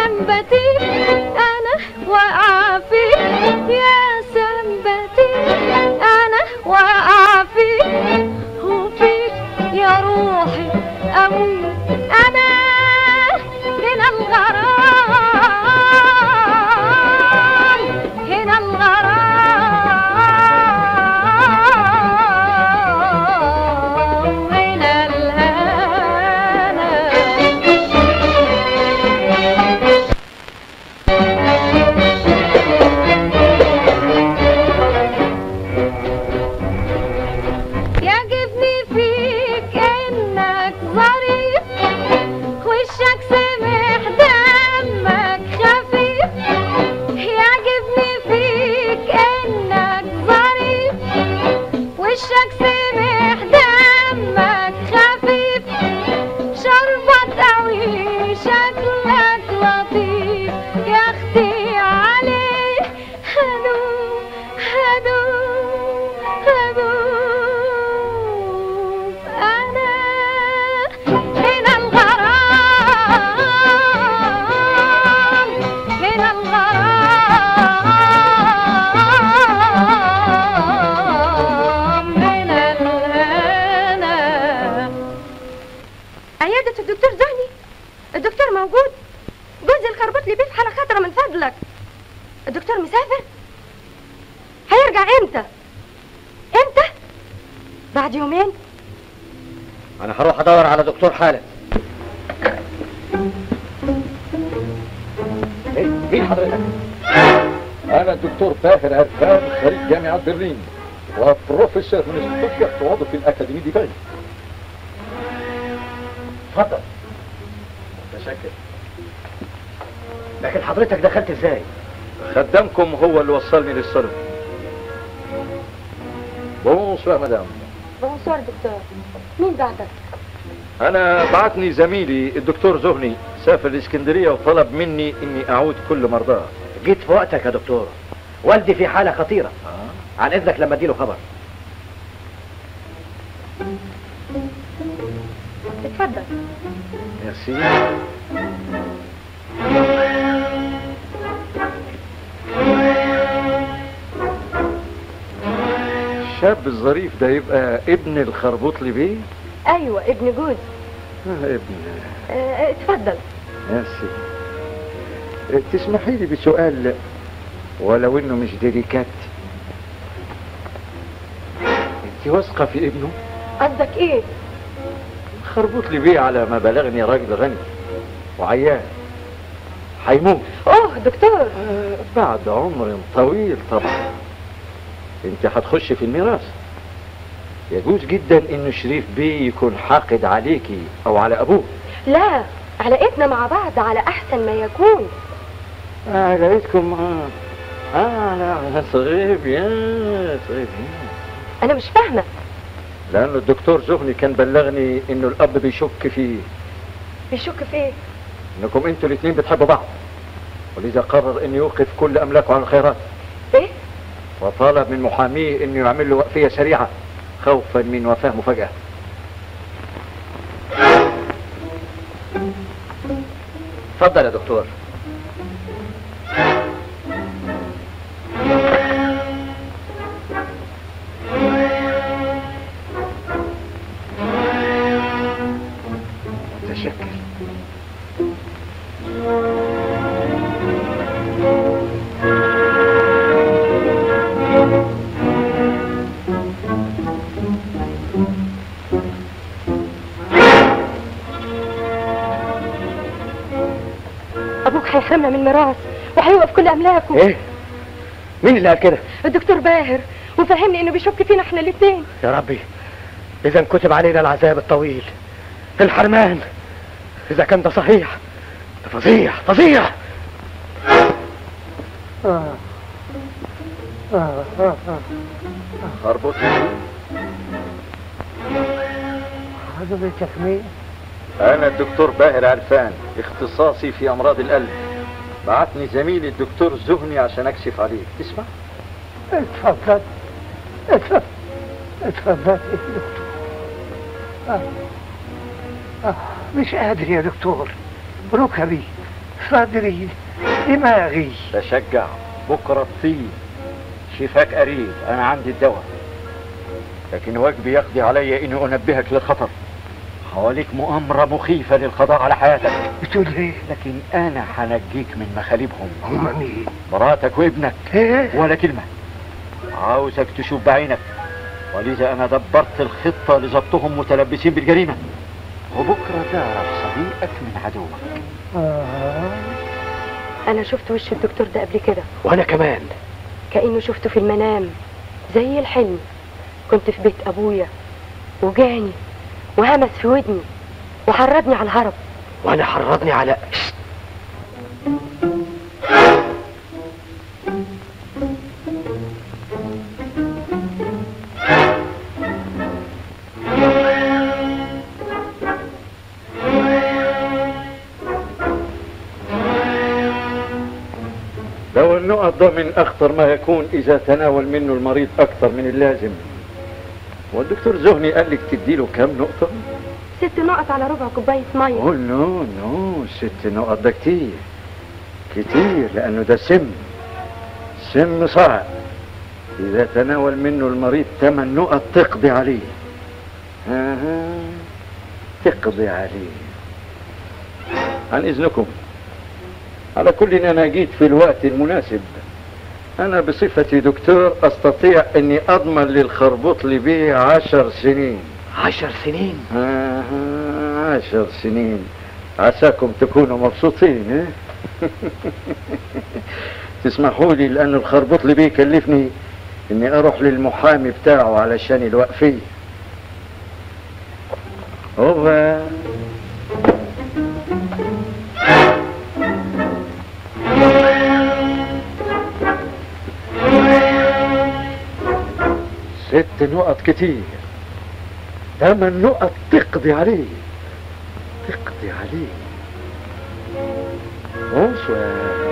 يا سنبتي أنا واقعه فيك يا من ستوتجارت وعضو في ال académie de Paris. اتفضل متشكر لكن حضرتك دخلت إزاي؟ خدامكم هو اللي وصلني للصالون. bonsoir madame. bonsoir دكتور مين بعدك أنا بعتني زميلي الدكتور ذهني سافر الإسكندرية وطلب مني إني أعود كل مرضاه. جيت في وقتك يا دكتور والدي في حالة خطيرة عن إذنك لما أديله خبر ميرسي. الشاب الظريف ده يبقى ابن الخربوطلي بيه؟ أيوه ابن جوز آه ابن آه، اتفضل ميرسي. آه، تسمحي لي بسؤال ولو إنه مش ديليكات انت واثقة في ابنه قصدك إيه خربوط لي بيه على ما بلغني راجل غني. وعيان. هيموت أوه دكتور. بعد عمر طويل طبعا. انت هتخش في الميراث. يجوز جدا انه شريف بيه يكون حاقد عليكي أو على أبوه. لا علاقتنا مع بعض على أحسن ما يكون. آه لقيتكم آه. آه لا صغير يا صغير. أنا مش فاهمة. لأنه الدكتور زهني كان بلغني إنه الأب بيشك في بيشك في إيه إنكم أنتوا الاثنين بتحبوا بعض. ولذا قرر إنه يوقف كل أملاكه على الخيرات. إيه؟ وطلب من محاميه إنه يعمل له وقفية سريعة خوفا من وفاة مفاجأة. اتفضل يا دكتور. الميراث وهيوقف كل أملاكه. إيه؟ مين اللي قال كده؟ الدكتور باهر. وفهمني إنه بيشك فينا إحنا الاثنين يا ربي إذا كتب علينا العذاب الطويل. الحرمان. إذا كان ده صحيح. ده فظيع فظيع. اربط حضرتك مين؟ أنا الدكتور باهر عرفان اختصاصي في أمراض القلب. بعتني زميلي الدكتور زهني عشان أكشف عليك تسمع؟ اتفضل. اتفضل. اتفضل. يا دكتور آه. آه. مش قادر يا دكتور. ركبي صدري. دماغي. تشجع. بكرة تطير. شفاك قريب أنا عندي الدواء. لكن واجبي يقضي علي إني أنبهك للخطر. حواليك مؤامرة مخيفة للقضاء على حياتك. بتقول إيه؟ لكن أنا هنجيك من مخالبهم. هم مين؟ مراتك وابنك. إيه؟ ولا كلمة. عاوزك تشوف بعينك ولذا أنا دبرت الخطة لضبطهم متلبسين بالجريمة. وبكرة تعرف صديقك من عدوك. آه. أنا شفت وش الدكتور ده قبل كده. وأنا كمان. كأنه شفته في المنام. زي الحلم. كنت في بيت أبويا. وجاني وهمس في ودني وحرضني على الهرب. وأنا حرضني على لو النقط ده من أخطر ما يكون إذا تناول منه المريض أكثر من اللازم. والدكتور زهني قال لك تديله كام نقطة؟ ست نقط على ربع كوباية مية. أوه no no ست نقط ده كتير. كتير لأنه ده سم. سم صعب. إذا تناول منه المريض ثمان نقط تقضي عليه. آه تقضي عليه. عن إذنكم. على كل إن أنا جيت في الوقت المناسب. أنا بصفتي دكتور أستطيع أني أضمن للخربوط بيه عشر سنين. عشر سنين؟ آه عشر سنين. عساكم تكونوا مبسوطين إيه؟ تسمحوا لي لأن الخربوط اللي بيكلفني إني أروح للمحامي بتاعه علشان الوقفية. هو ست نقط كتير. ثمان نقط تقضي عليه. تقضي عليه. بونسوار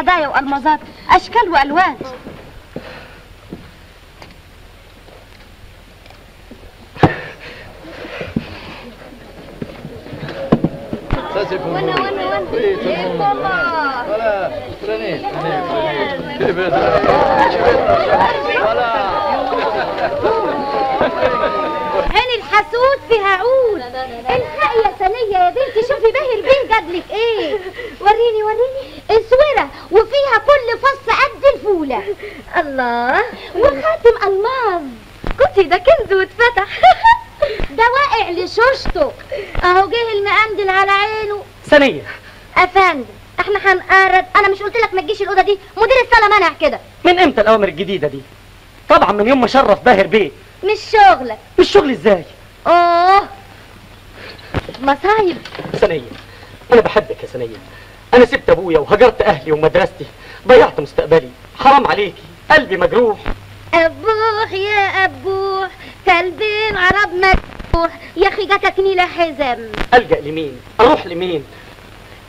هدايا وأنا إيه ماما عين الحسود فيها عود الحق يا سنية يا بنتي شوفي باهر بيه جاب لك إيه. وريني وريني. وفيها كل فص قد الفولة. الله. وخاتم ألماظ. كنتي ده كنز واتفتح ده واقع لشوشته أهو جه المقندل على عينه. ثانية. افندم إحنا هنقرد أنا مش قلت لك ما تجيش الأوضة دي؟ مدير الصاله منع كده. من إمتى الأوامر الجديدة دي؟ طبعا من يوم ما شرف باهر بيه. مش شغلك. مش شغل إزاي؟ آه مصايب. ثانية. أنا بحبك يا ثانية. أنا سبت أبويا وهجرت أهلي ومدرستي. ضيعت مستقبلي. حرام عليكي قلبي مجروح. أبوح يا أبوح. كلبين عرب مجروح يا أخي جاتك نيلة حزم. ألجأ لمين؟ أروح لمين؟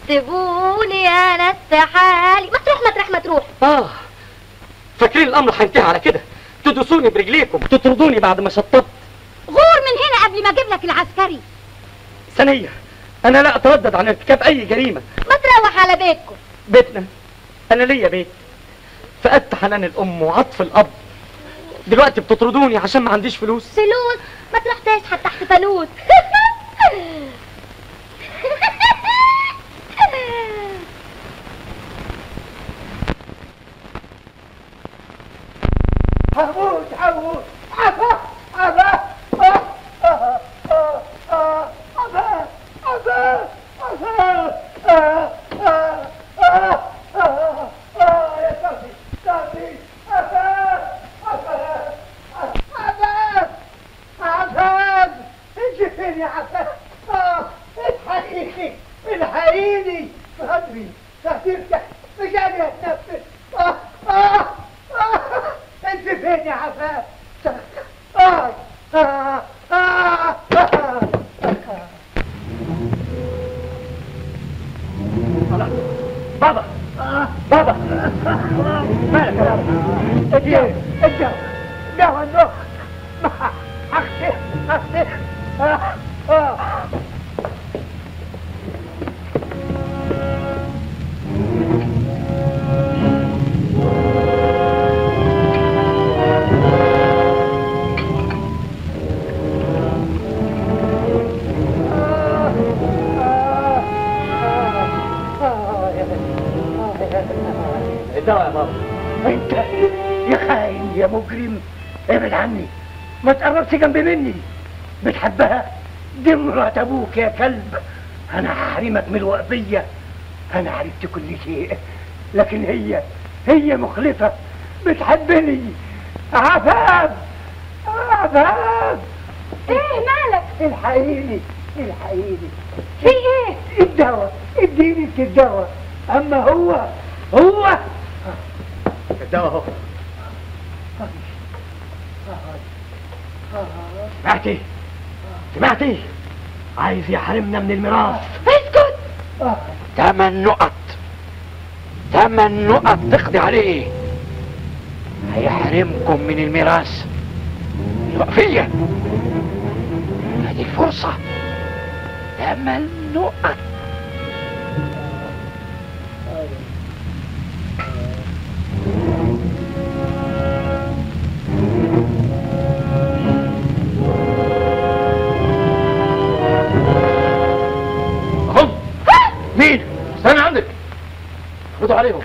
سيبوني أنا استحالي. ما تروح ما تروح ما تروح. آه. فاكرين الأمر هينتهي على كده. تدوسوني برجليكم. تطردوني بعد ما شطبت. غور من هنا قبل ما أجيب لك العسكري. ثانية. أنا لا أتردد عن ارتكاب أي جريمة. ما تروح على بيتكم؟ بيتنا. أنا ليا بيت. فقدت حنان الأم وعطف الأب. دلوقتي بتطردوني عشان ما عنديش فلوس. فلوس؟ ما تروح تشحت تحت فانوس. هموت هموت عفا عفا آه، آه، آه، آه، آه، آه، آه، آه، آه، فين آه، آه، آه، آه، آه، آه، آه، بابا بابا. مالك يا بابا. الدواء دواء النخ أختي أختي الدواء يا بابا. انت يا خاين يا مجرم ابعد عني. ما تقربش جنب مني. بتحبها؟ دي مرات أبوك يا كلب. أنا هحرمك من الوقفية. أنا عرفت كل شيء. لكن هي هي مخلفة. بتحبني. عفاف عفاف. إيه مالك؟ الحقيني الحقيني. في إيه؟ الدواء اديني الدواء. أما هو هو الدواء أهو. سمعتي؟ سمعتي؟ عايز يحرمنا من الميراث. اسكت! تمن نقط تمن نقط تقضي عليه. هيحرمكم من الميراث. الوقفية هذه الفرصة تمن نقط عليهم.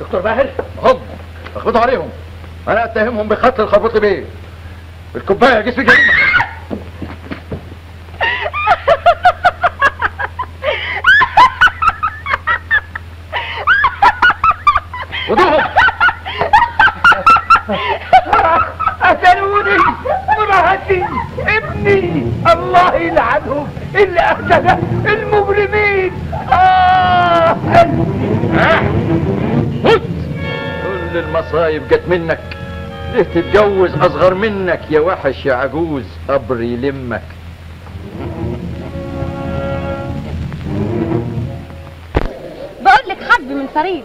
دكتور باهر؟ هم. اخبطوا عليهم. أنا اتهمهم بقتل الخربوط بيه. بالكوبايه جسمي جريمة. الحبايب جت منك. ليه تتجوز أصغر منك يا وحش يا عجوز؟ قبر يلمك. بقول لك حبي من فريد.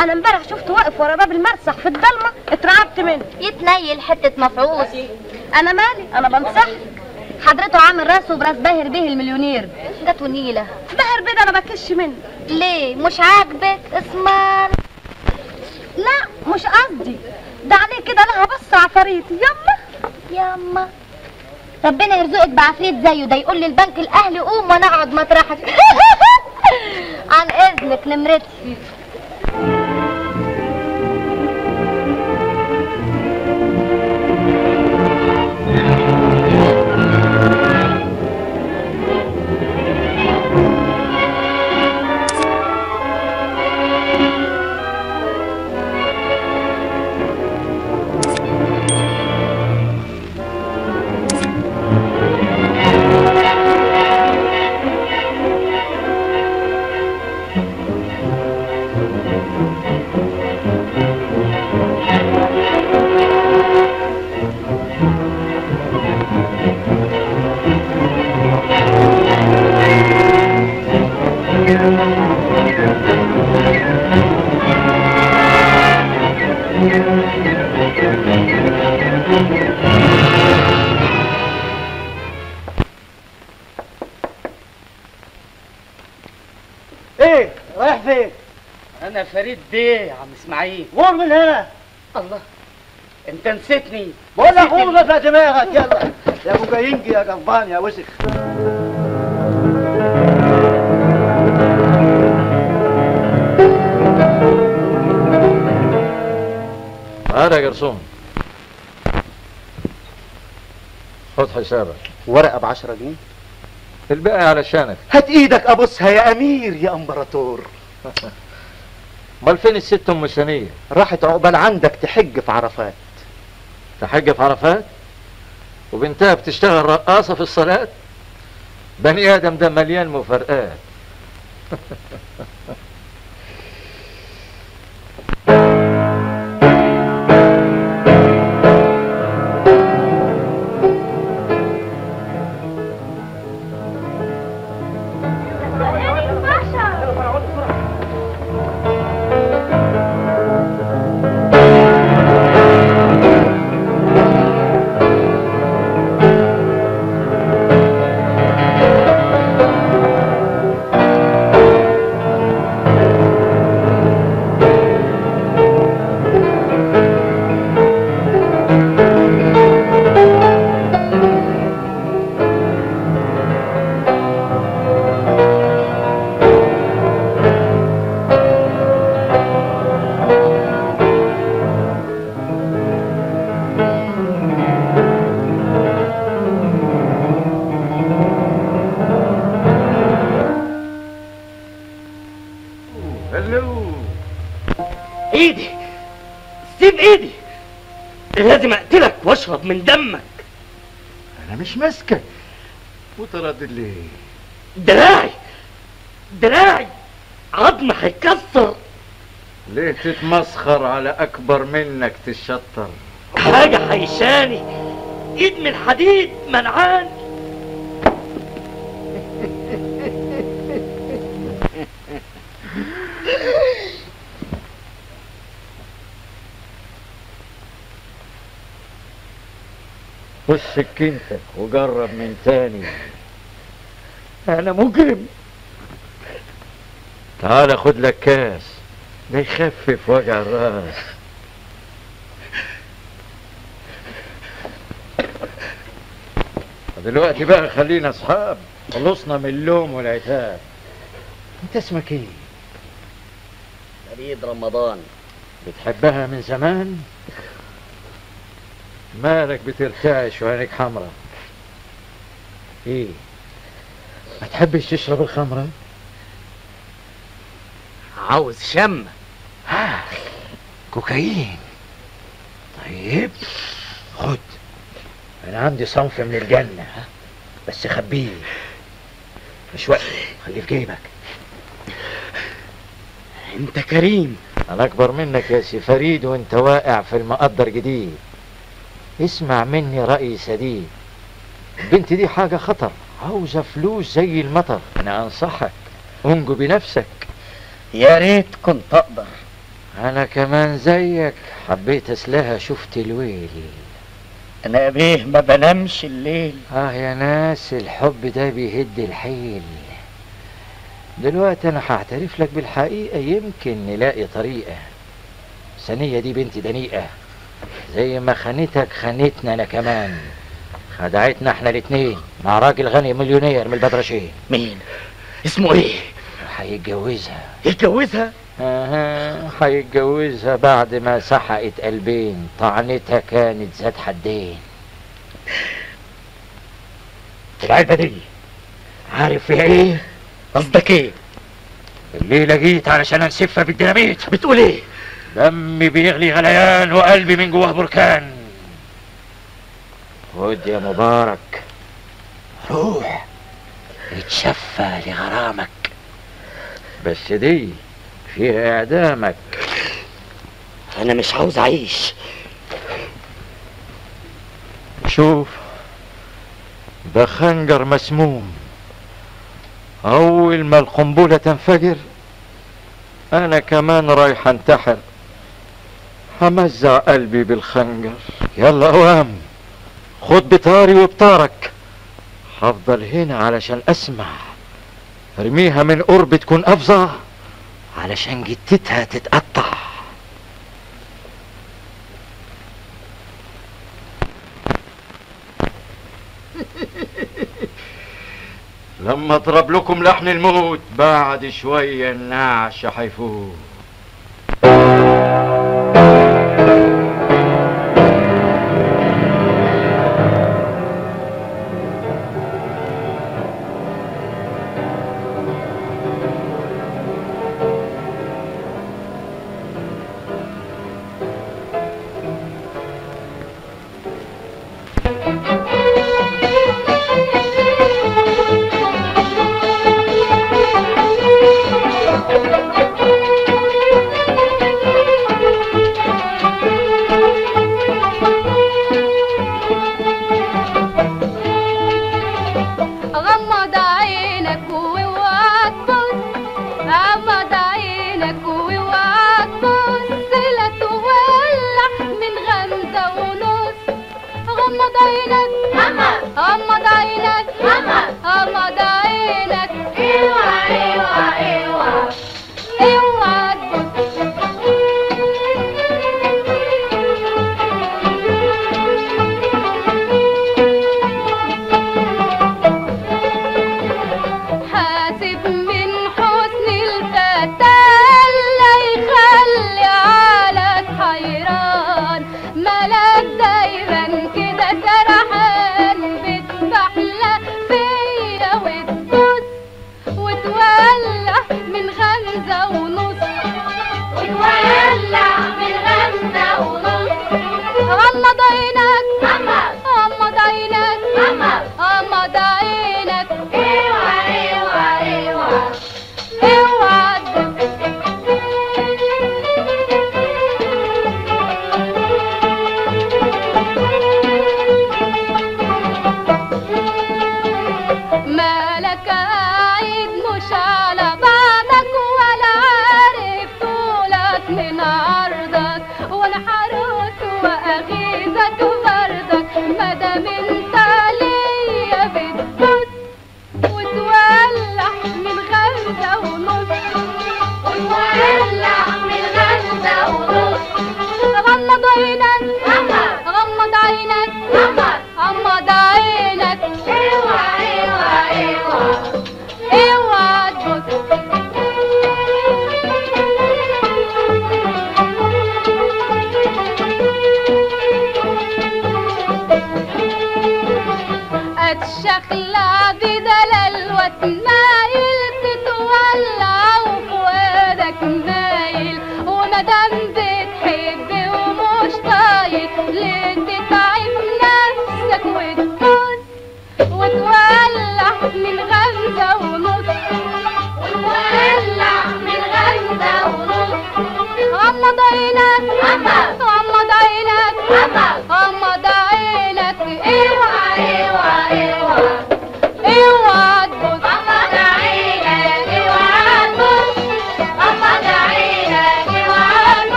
أنا امبارح شفته واقف ورا باب المرسح في الضلمة اترعبت منه. يتنيل حتة مفعوص. أنا مالي؟ أنا بنصحك حضرته عامل راسه براس باهر بيه المليونير. ده تونيله باهر بيه ده أنا بكش منه. ليه؟ مش عاجبك؟ اسمع مش قصدي ده عليه كده لها بص عفاريتي يما. ياما ربنا يرزقك بعفريت زيه ده. يقول لي البنك الأهلي قوم وأنا أقعد مطرحك. عن إذنك نمرتي فريد بيه يا عم إسماعيل. غور من هنا. الله. أنت نسيتني. بقول لك غور في دماغك يلا. يا أبو جاينجي يا جربان يا وسخ. تعالى يا جرسون. خد حسابك. ورقة ب 10 جنيه. الباقي علشانك هات إيدك ابوسها يا أمير يا أمبراطور. امال فين الست أم سنيه راحت عقبال عندك تحج في عرفات. تحج في عرفات؟ وبنتها بتشتغل رقاصة في الصلاة؟ بني آدم ده مليان مفارقات. دراعي. دراعي. عظم هيكسر ليه تتمسخر على أكبر منك تشطر حاجة هيشاني إيد من حديد منعاني خش سكينتك وجرب من تاني. أنا مجرم تعال خد لك كاس. ده يخفف وجع الراس. دلوقتي بقى خلينا أصحاب. خلصنا من اللوم والعتاب. أنت اسمك إيه؟ فريد رمضان. بتحبها من زمان؟ مالك بترتعش وعينك حمرا إيه؟ ما تحبش تشرب الخمرة عاوز شم. ها كوكايين. طيب خد. أنا عندي صنف من الجنة ها؟ بس خبيه. مش وقت خليه في جيبك. أنت كريم. أنا أكبر منك يا سي فريد وأنت واقع في المقدر جديد. اسمع مني رأي سديد. البنت دي حاجة خطر. عاوزة فلوس زي المطر. أنا أنصحك. انجو بنفسك. يا ريت كنت أقدر. أنا كمان زيك. حبيت أسلها شفت الويل. أنا بيه ما بنامش الليل. آه يا ناس الحب ده بيهد الحيل. دلوقتي أنا هعترف لك بالحقيقة يمكن نلاقي طريقة. سنية دي بنت دنيئة. زي ما خانتك خانتنا أنا كمان. خدعتنا إحنا الاتنين. مع راجل غني مليونير من البدرشين. مين؟ اسمه إيه؟ هيتجوزها يتجوزها؟ أها هيتجوزها بعد ما سحقت قلبين طعنتها كانت ذات حدين. العلبة دي عارف فيها إيه؟ قصدك إيه؟ الليلة جيت علشان انسفها بالديناميت. بتقول إيه؟ دمي بيغلي غليان وقلبي من جواه بركان. خد يا مبارك. روح اتشفى لغرامك. بس دي فيها إعدامك. أنا مش عاوز أعيش. شوف ده خنجر مسموم. أول ما القنبلة تنفجر أنا كمان رايح أنتحر. همزع قلبي بالخنجر. يلا أوام خد بطاري وبطارك. هفضل هنا علشان أسمع. ارميها من قرب تكون أفظع. علشان جتتها تتقطع. لما أضرب لكم لحن الموت بعد شوية النعش هيفوت.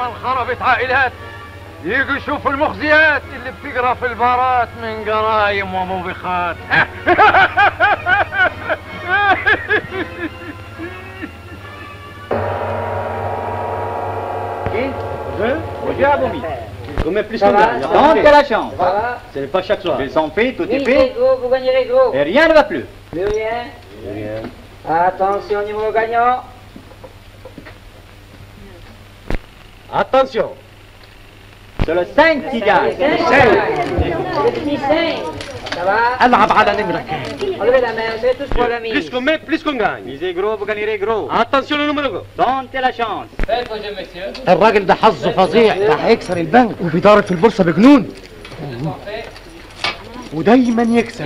ياما انخربت عائلات يجوا يشوفوا المخزيات اللي بتجرى في البارات من جرايم وموبخات Bonjour à Bomi. Combien plus Ça qu'on va, gagne ça Tentez va. la chance. Ça va. Ce n'est pas chaque soir. Ils sont faits, tout est Mille fait. gros, vous gagnerez gros. Et rien ne va plus. Plus rien. Attention, numéro gagnant. Attention. C'est le 5 qui gagne. C'est le cinq. Ça va العب على نمرة Enlevez la main, c'est tous pour la mise. Plus qu'on met, plus qu'on gagne. Misez gros, vous gagnerez gros. Attention le numéro gros. Tentez la chance. Faites vos jeux, messieurs. الراجل ده حظه فظيع ده هيكسر البنك وبيضارب في البورصه بجنون ودايما يكسب.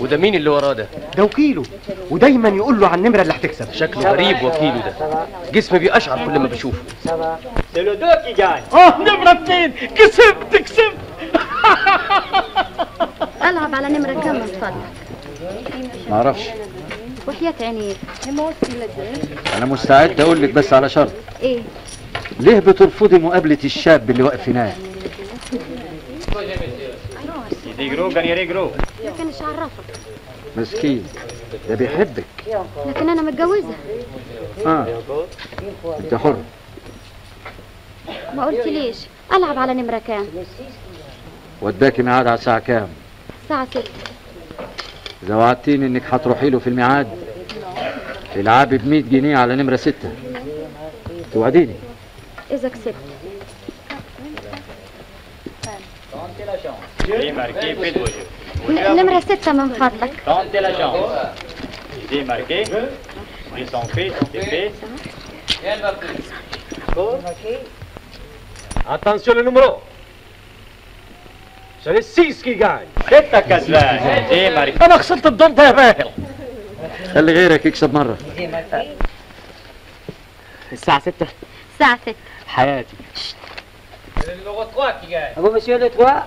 وده مين اللي وراه ده؟ ده وكيله. ودايما يقول له على النمرة اللي هتكسب. شكله غريب وكيله ده. جسمي بيقشعر كل ما بشوفه. C'est le 2 qui gagne. آه نمرة اتنين. كسبت كسبت. ألعب على نمرة كم من فضلك. معرفش وحياة عينيك. أنا مستعد أقول لك بس على شرط. إيه؟ ليه بترفضي مقابلة الشاب اللي واقف هناك؟ Gros, vous gagnerez gros. ما كانش عرفك؟ مسكين ده بيحبك لكن أنا متجوزة. آه. انت حر ما قلت ليش؟ ألعب على نمرة كام وداكي ميعاد على الساعة كام؟ الساعة ستة إذا وعدتيني إنك هتروحي له في الميعاد العابي ب 100 جنيه على نمرة ستة. توعديني. اذا كسبت نمرة ستة من فضلك Tentez la chance. Misez marqué. Ils sont faits, tout est fait. Attention le numéro C'est le 6 qui gagne ستة كسبان. Misez marqué. أنا خسرت الدور ده يا باهر خلي غيرك يكسب مرة الساعة 6 الساعة ستة حياتي Le numéro 3 qui gagne. À vous, monsieur. Le 3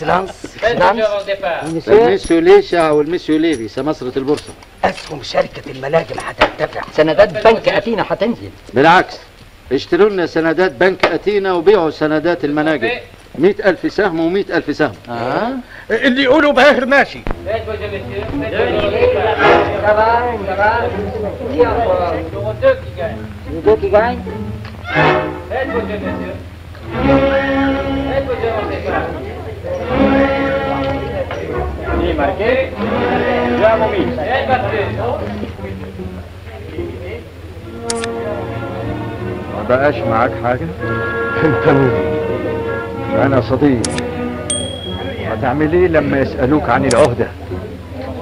سلانس Faites vos jeux avant le départ. الميسيو ليشع والميسيو ليفي سمسرة البورصة اسهم شركة الملاجم هترتفع سندات بنك أثينا هتنزل بالعكس اشتروا لنا سندات بنك أتينا وبيعوا سندات المناجم مئة ألف سهم ومئة ألف سهم. آه. اللي يقولوا باهر ماشي. Faites vos بقاش معاك حاجة؟ انت مين؟ أنا صديق هتعمل إيه لما يسألوك عن العهدة؟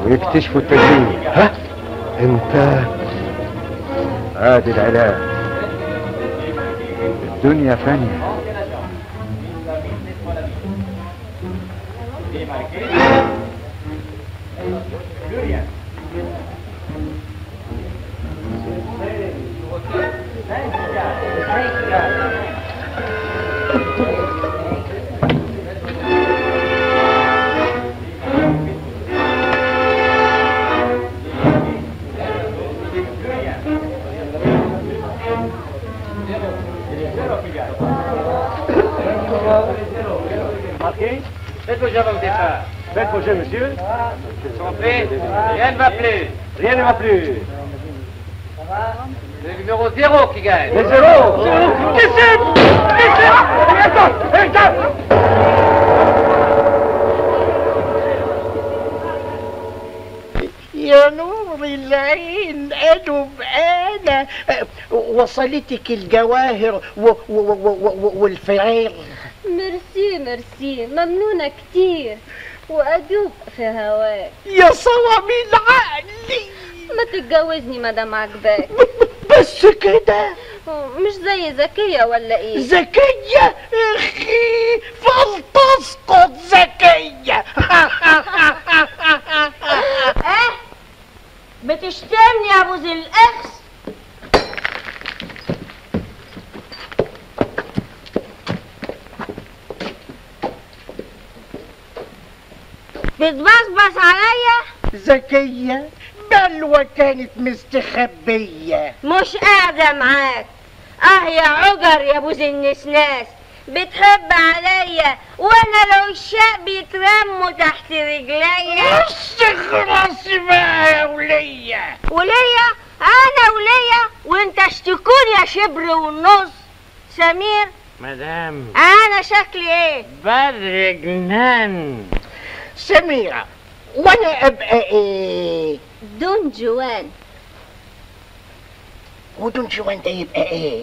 ويكتشفوا التجنيد؟ ها؟ أنت آدي العلاج الدنيا فانية Marqué. Jeux, monsieur. Ils sont faits. Rien ne va plus. Rien ne va plus. Le numéro 0 qui gagne. Le zéro. يا نور العين أنو أنا وصلتك الجواهر و- و- و- و- والفعير ميرسي ميرسي ممنونة كتير وأدوب في هواك. يا صواميل عقلي ما تتجوزني مادام عجباك بس كده. مش زي زكية ولا إيه؟ ذكية أخي فلتسقط ذكية آه بتشتمني يا أبو ذي الاخس بتبصبص عليا؟ ذكية بلوى كانت مستخبية. مش قاعدة معاك. أه يا عجر يا أبو النسناس بتحب عليا وأنا العشاق بيترموا تحت رجليا. راسي بقى يا ولية. وليا؟ أنا وليا؟ وأنت اشتكوني يا شبر والنص. سمير؟ مدام. أنا شكلي إيه؟ بدر جنان. سميرة وأنا أبقى إيه؟ دون جوان. ودون جوان ده يبقى إيه؟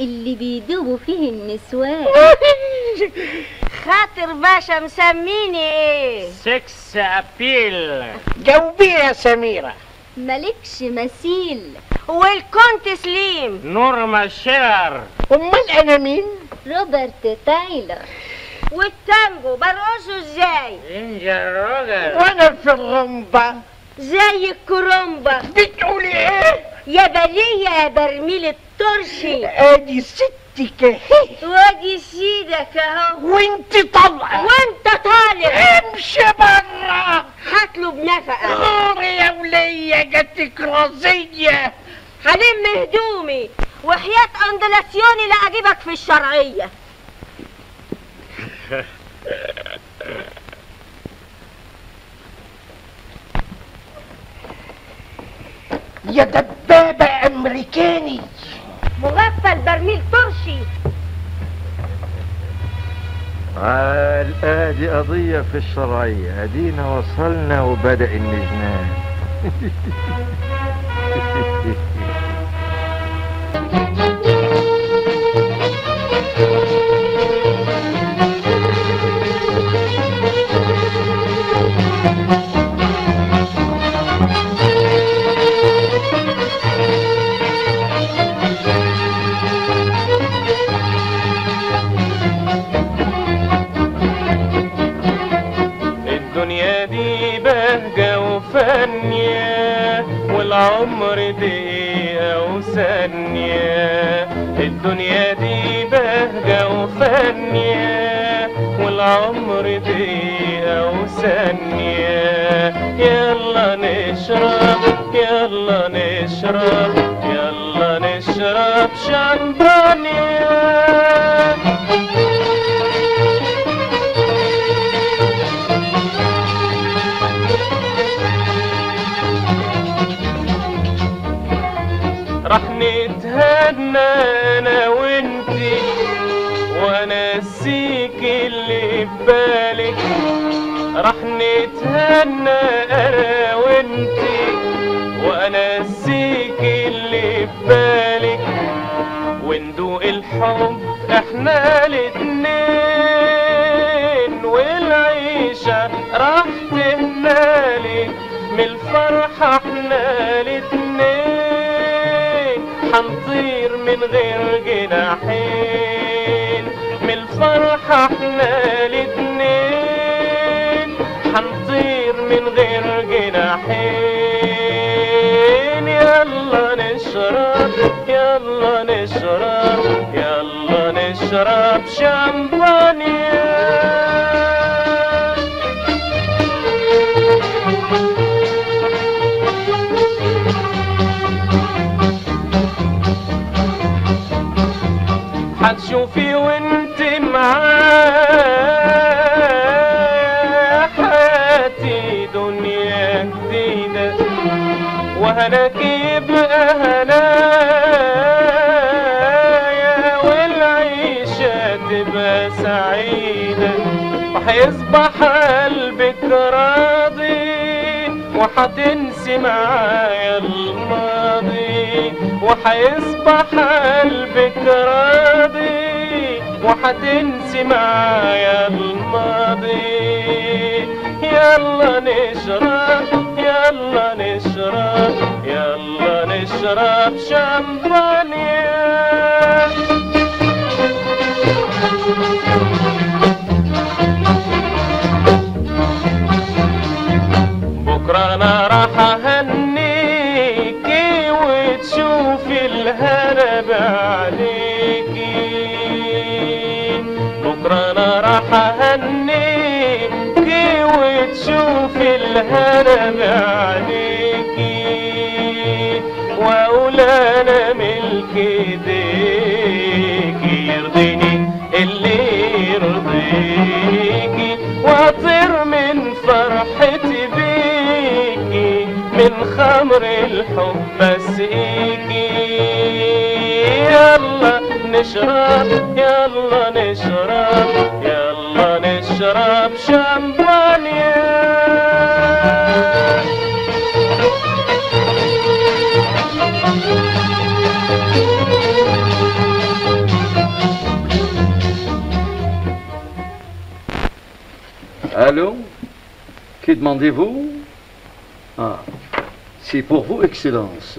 اللي بيدوبوا فيه النسوان. خاطر باشا مسميني إيه؟ sex appeal جاوبي يا سميرة. مالكش مثيل. والكونت سليم. نورما شيرر أمال أنا مين؟ روبرت تايلر. والتانجو برقصه إزاي جنجر روجرز وأنا في الرمبة زي الكرومبا بتقولي إيه يا بلية يا برميل الطرشي ادي ستك اهي وادي سيدك اهو وانت طالعة وانت طالع امشي برا هطلب نفقة غوري يا ولية جاتك رزية هلم هدومي وحياة اندلسيوني لا اجيبك في الشرعية يا دبابة أمريكاني. مغفل برميل طرشي عال ادي قضية في الشرعية. ادينا وصلنا وبدأ النجنان دقيقة وثانية. الدنيا دي بهجة وفانية والعمر دقيقة وثانية. يلا نشرب يلا نشرب يلا نشرب شمبانيا نتهنى أنا وإنتي وانسيك اللي في بالك راح نتهنى أنا وإنتي وانسيك اللي في بالك وندوق الحب إحنا الاتنين والعيشة راح تهنالك. من الفرحة إحنا الاتنين. من غير جناحين. من الفرحة وهيصبح قلبك راضي وهتنسي معايا الماضي وهيصبح قلبك راضي وهتنسي معايا الماضي يلا نشرب يلا نشرب يلا نشرب شامبانيا راح اهنيكي وتشوفي الهرب عليكي. بكرة أنا راح اهنيكي وتشوفي الهرب عليكي. واقول أنا ملك إيديكي يرضيني اللي يرضيكي. وأطير حب Allô? Qui demandez-vous? C'est pour vous, Excellence.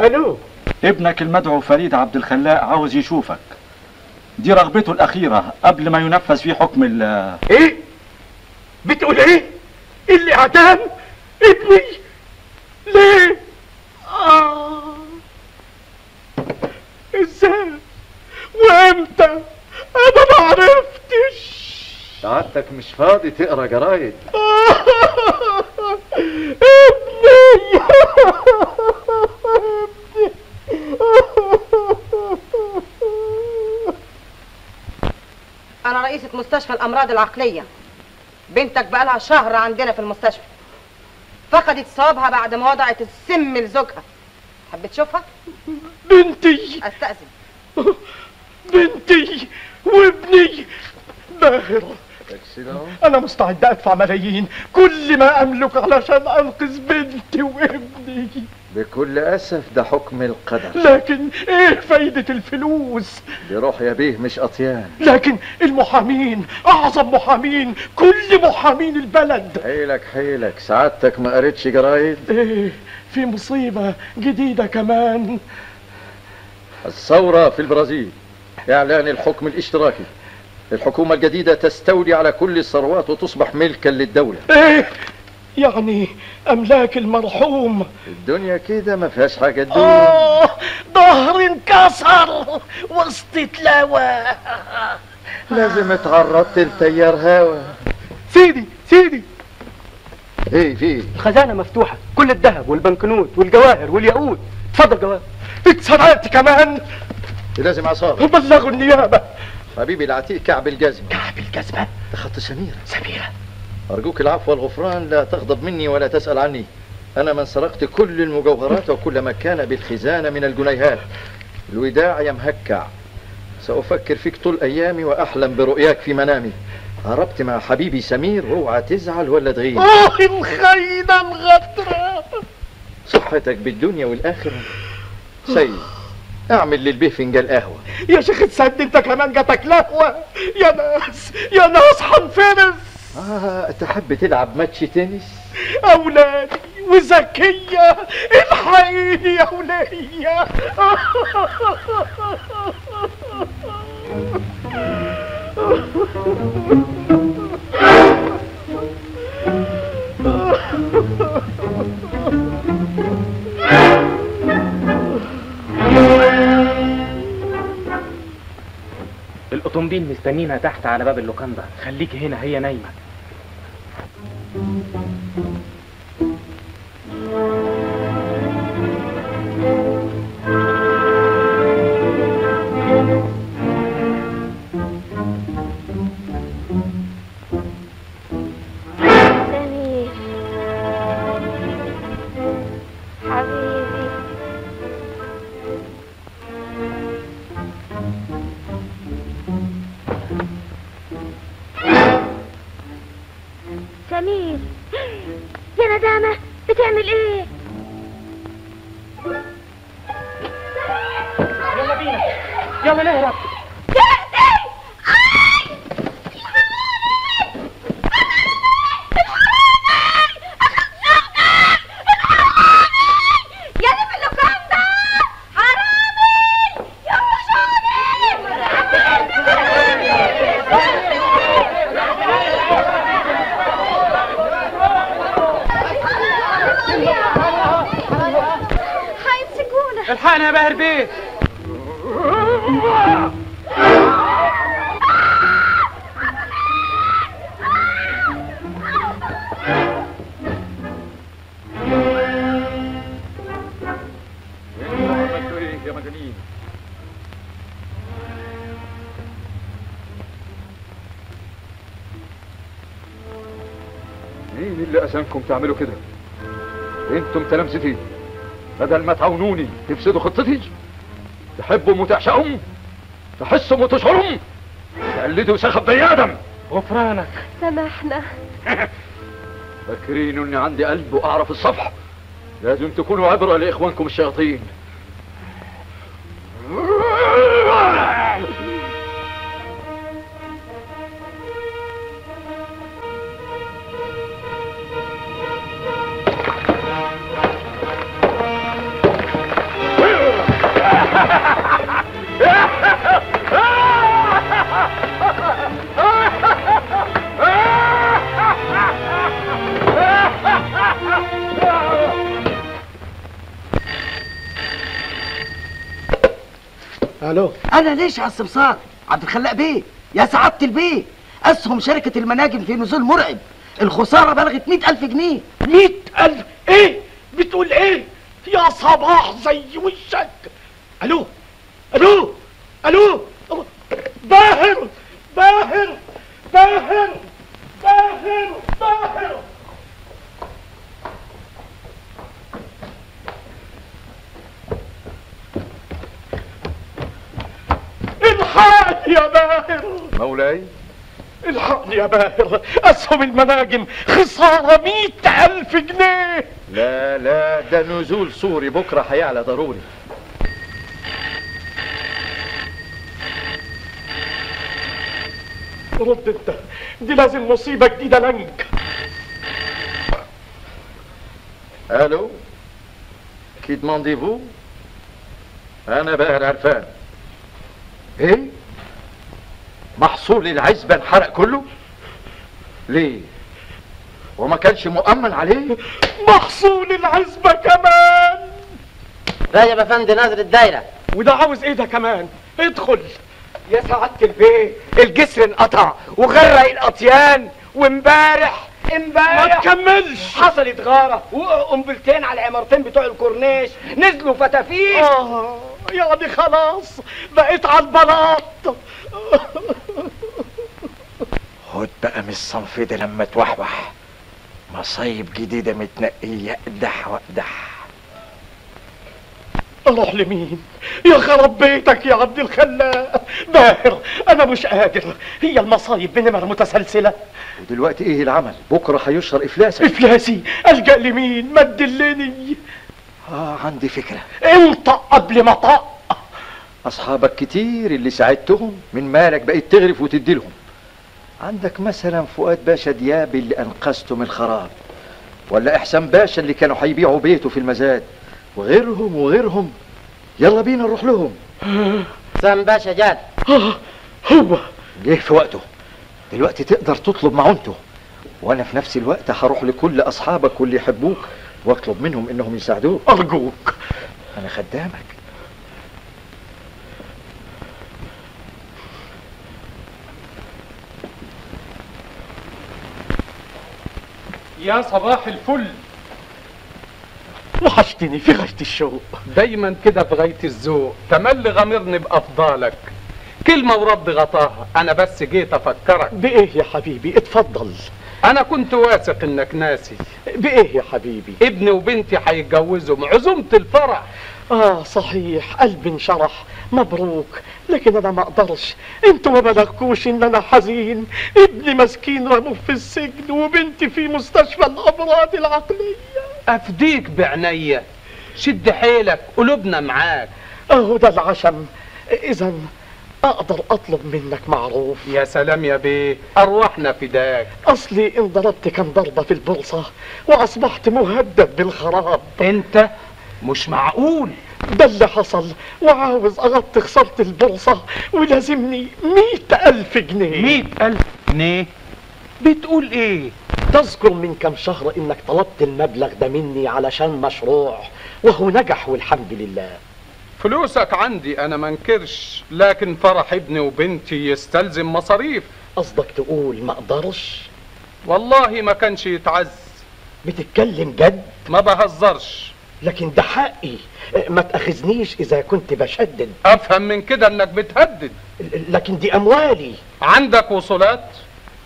ألو ابنك المدعو فريد عبد الخلاق عاوز يشوفك. دي رغبته الأخيرة قبل ما ينفذ فيه حكم ال إيه؟ بتقول إيه؟ اللي اعدام ابني؟ ليه؟ آه. إزاي؟ وإمتى؟ أنا ما عرفتش. سعادتك مش فاضي تقرأ جرايد. مستشفى الأمراض العقلية. بنتك بقالها شهر عندنا في المستشفى. فقدت صوابها بعد ما وضعت السم لزوجها. تحب تشوفها؟ بنتي! أستأذن. بنتي! وابني! باهرة Excellent. أنا مستعد أدفع ملايين. كل ما أملك علشان أنقذ بنتي وابني. بكل أسف ده حكم القدر. لكن إيه فايدة الفلوس؟ دي روح يا بيه مش أطيان. لكن المحامين أعظم محامين كل محامين البلد. حيلك حيلك سعادتك ما قريتش جرايد؟ إيه في مصيبة جديدة كمان. الثورة في البرازيل إعلان الحكم الاشتراكي. الحكومة الجديدة تستولي على كل الثروات وتصبح ملكا للدولة. إيه يعني أملاك المرحوم. الدنيا كده ما فيهاش حاجة تدوم آه ظهري انكسر وسط تلاوة. لازم اتعرضت لتيار هوا. سيدي سيدي. إيه في إيه؟ الخزانة مفتوحة. كل الذهب والبنكنوت والجواهر والياقوت. اتفضل جواهر. اتسرقت كمان. لازم عصابة بلغوا النيابة. حبيبي العتيق كعب الجزم. كعب الجزمة. ده خط سميرة. سميرة. أرجوك العفو والغفران لا تغضب مني ولا تسأل عني. أنا من سرقت كل المجوهرات وكل ما كان بالخزانة من الجنيهات. الوداع يا مهكع سأفكر فيك طول أيامي وأحلم برؤياك في منامي. هربت مع حبيبي سمير اوعى تزعل ولا تغير آه الخينة الغدرة صحتك بالدنيا والآخرة. سيد أعمل للبيه فنجان قهوة يا شيخ تصدق انت كمان جاتك لهوة. يا ناس يا ناس هنفرس آه تحب تلعب ماتش تنس؟ أولادي وزكية الحقيقي يا ولية الأوتومبيل مستنينا تحت على باب اللوكاندا. خليكي هنا هي نايمة. أذنكم تعملوا كده. أنتم تلامذتي بدل ما تعاونوني تفسدوا خطتي. تحبوا وتعشقهم تحسوا وتشعرهم تقلدوا سخف بني آدم. غفرانك. سامحنا. فاكرين إني عندي قلب وأعرف الصفح. لازم تكونوا عبرة لإخوانكم الشياطين. ليش على السمسار عبد الخلاق بيه. يا سعادة البيه. أسهم شركة المناجم في نزول مرعب. الخسارة بلغت مئة ألف جنيه. مئة ألف إيه؟ بتقول إيه؟ يا صباح زي وشك ألو ألو ألو باهر باهر باهر باهر باهر الحقني يا باهر مولاي الحقني يا باهر اسهم المناجم خسارة مئة ألف جنيه. لا لا ده نزول سوري بكرة هيعلى ضروري. رد انت دي لازم مصيبة جديدة لنك ألو؟ كي دمانديفو أنا باهر عرفان. إيه؟ محصول العزبة انحرق كله؟ ليه؟ وما كانش مؤمن عليه؟ محصول العزبة كمان! راجب افندي ناظر الدايرة. وده عاوز إيه ده كمان؟ ادخل! يا سعادة البيه الجسر انقطع وغرق القطيان وامبارح امبارح ما تكملش! حصلت غارة وقعوا قنبلتين على العمارتين بتوع الكورنيش نزلوا فتافيت! آه يعني خلاص بقيت على البلاط! خد بقى من الصنف ده لما توحوح. مصايب جديدة متنقية. اقدح واقدح. أروح لمين؟ يا خرب بيتك يا عبد الخلاق. باهر أنا مش قادر. هي المصايب بنمر متسلسلة. ودلوقتي إيه العمل؟ بكرة هيشهر إفلاسك. إفلاسي؟ ألجأ لمين؟ ما تدلني. آه عندي فكرة. انطق قبل ما طق أصحابك كتير اللي ساعدتهم من مالك بقيت تغرف وتديلهم. عندك مثلا فؤاد باشا ديابي اللي أنقذته من الخراب ولا إحسان باشا اللي كانوا هيبيعوا بيته في المزاد وغيرهم وغيرهم. يلا بينا نروح لهم. سام باشا جاد. هو. جه في وقته؟ دلوقتي تقدر تطلب معونته. وأنا في نفس الوقت هروح لكل أصحابك واللي يحبوك واطلب منهم إنهم يساعدوك. أرجوك. أنا خدامك. يا صباح الفل. وحشتني في غاية الشوق. دايما كده في غاية الذوق. تملي غامرني بأفضالك كلمة ورد غطاها أنا بس جيت أفكرك. بإيه يا حبيبي؟ اتفضل. أنا كنت واثق إنك ناسي. بإيه يا حبيبي؟ ابني وبنتي هيتجوزوا عزومة الفرح. آه صحيح. قلبي انشرح مبروك. لكن أنا ما أقدرش. أنتوا ما بلغكوش إن أنا حزين. ابني مسكين رموه في السجن وبنتي في مستشفى الأمراض العقلية. أفديك بعناية. شد حيلك قلوبنا معاك. أهو ده العشم. إذا أقدر أطلب منك معروف. يا سلام يا بيه. أرواحنا فداك أصلي انضربت كم ضربة في البورصة وأصبحت مهدد بالخراب. أنت مش معقول. ده اللي حصل. وعاوز أغطي خسارة البورصة ولازمني مئة ألف جنيه. مئة ألف جنيه؟ بتقول إيه؟ تذكر من كم شهر إنك طلبت المبلغ ده مني علشان مشروع وهو نجح والحمد لله. فلوسك عندي أنا منكرش لكن فرح ابني وبنتي يستلزم مصاريف. قصدك تقول ما أقدرش؟ والله ما كانش يتعز. بتتكلم جد؟ ما بهزرش. لكن ده حقي ما تأخذنيش إذا كنت بشدد. أفهم من كده إنك بتهدد. لكن دي أموالي. عندك وصولات؟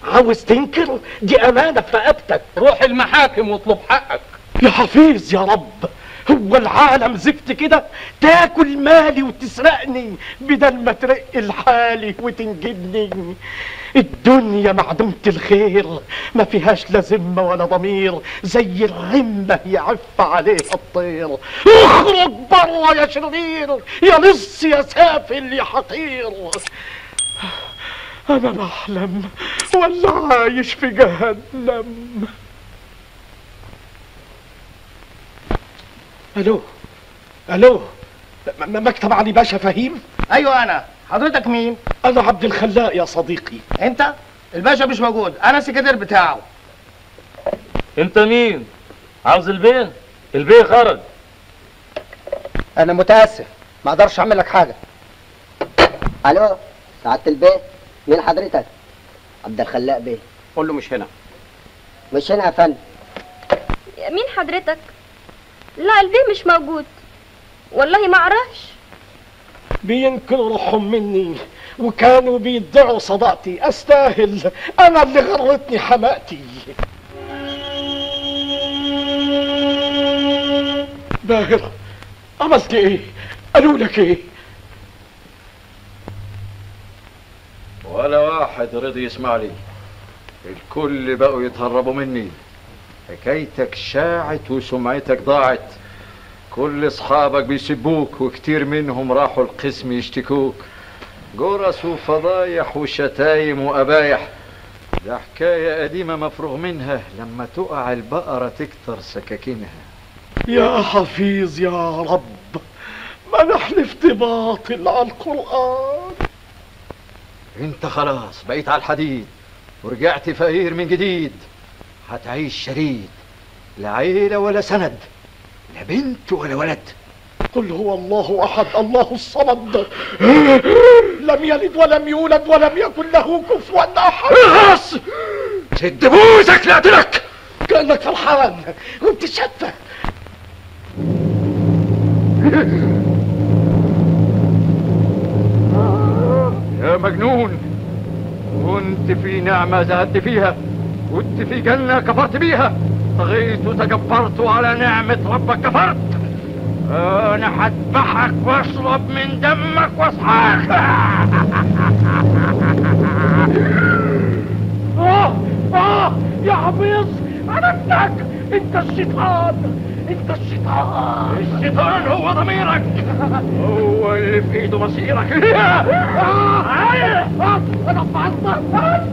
عاوز تنكر؟ دي أمانة في رقبتك روح المحاكم واطلب حقك. يا حفيظ يا رب. هو العالم زفت كده؟ تاكل مالي وتسرقني بدل ما ترق لحالي وتنجدني. الدنيا معدومة الخير ما فيهاش لا ذمة ولا ضمير زي الرمة يعف عليها الطير. اخرج بره يا شرير يا لص يا سافل يا حقير. أنا بحلم ولا عايش في جهنم. ألو ألو مكتب علي باشا فهيم؟ أيوه أنا. حضرتك مين؟ أنا عبد الخلاق يا صديقي. أنت؟ الباشا مش موجود. أنا السكرتير بتاعه. أنت مين؟ عاوز البيه البيه خرج. أنا متأسف. ما أقدرش أعمل لك حاجة. ألو سعادة البيت مين حضرتك؟ عبد الخلاق بيه. قول له مش هنا. مش هنا يا فندم. مين حضرتك؟ لا البيه مش موجود. والله ما أعرفش. بينكروا روحهم مني وكانوا بيدعوا صداقتي. أستاهل أنا اللي غرتني حماتي. باهر عملت إيه؟ قالوا لك إيه؟ ولا واحد رضي يسمع لي الكل بقوا يتهربوا مني. حكايتك شاعت وسمعتك ضاعت. كل أصحابك بيسبوك وكتير منهم راحوا القسم يشتكوك. جرس وفضايح وشتايم وقبايح ده حكاية قديمة مفروغ منها. لما تقع البقرة تكتر سكاكينها. يا حفيظ يا رب ما نحلفت باطل على القرآن. انت خلاص بقيت على الحديد. ورجعت فقير من جديد. هتعيش شريد لا عيلة ولا سند لا بنت ولا ولد. قل هو الله أحد الله الصمد. لم يلد ولم يولد ولم يكن له كفوا أحد. خلاص سد بوزك لا لك كأنك فرحان كنت شفه يا مجنون كنت في نعمة زهدت فيها. كنت في جنة كفرت بيها طغيت وتجبرت على نعمة ربك كفرت أنا هذبحك واشرب من دمك واصحاك آه آه يا عبيص عرفتك انت الشيطان انت الشيطان الشيطان هو ضميرك هو اللي في ايده مصيرك أنا بعضك بوس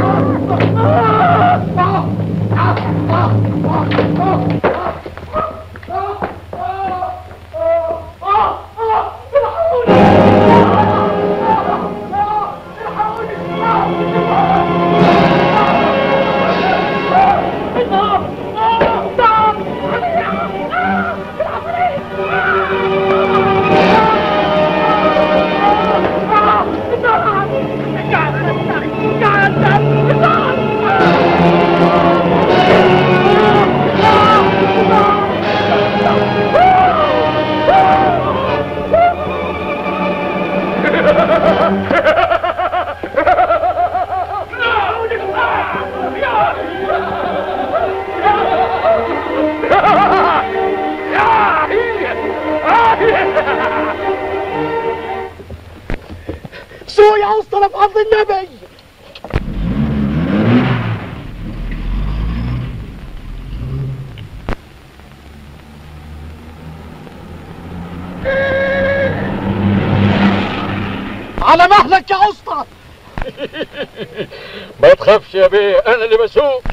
أنا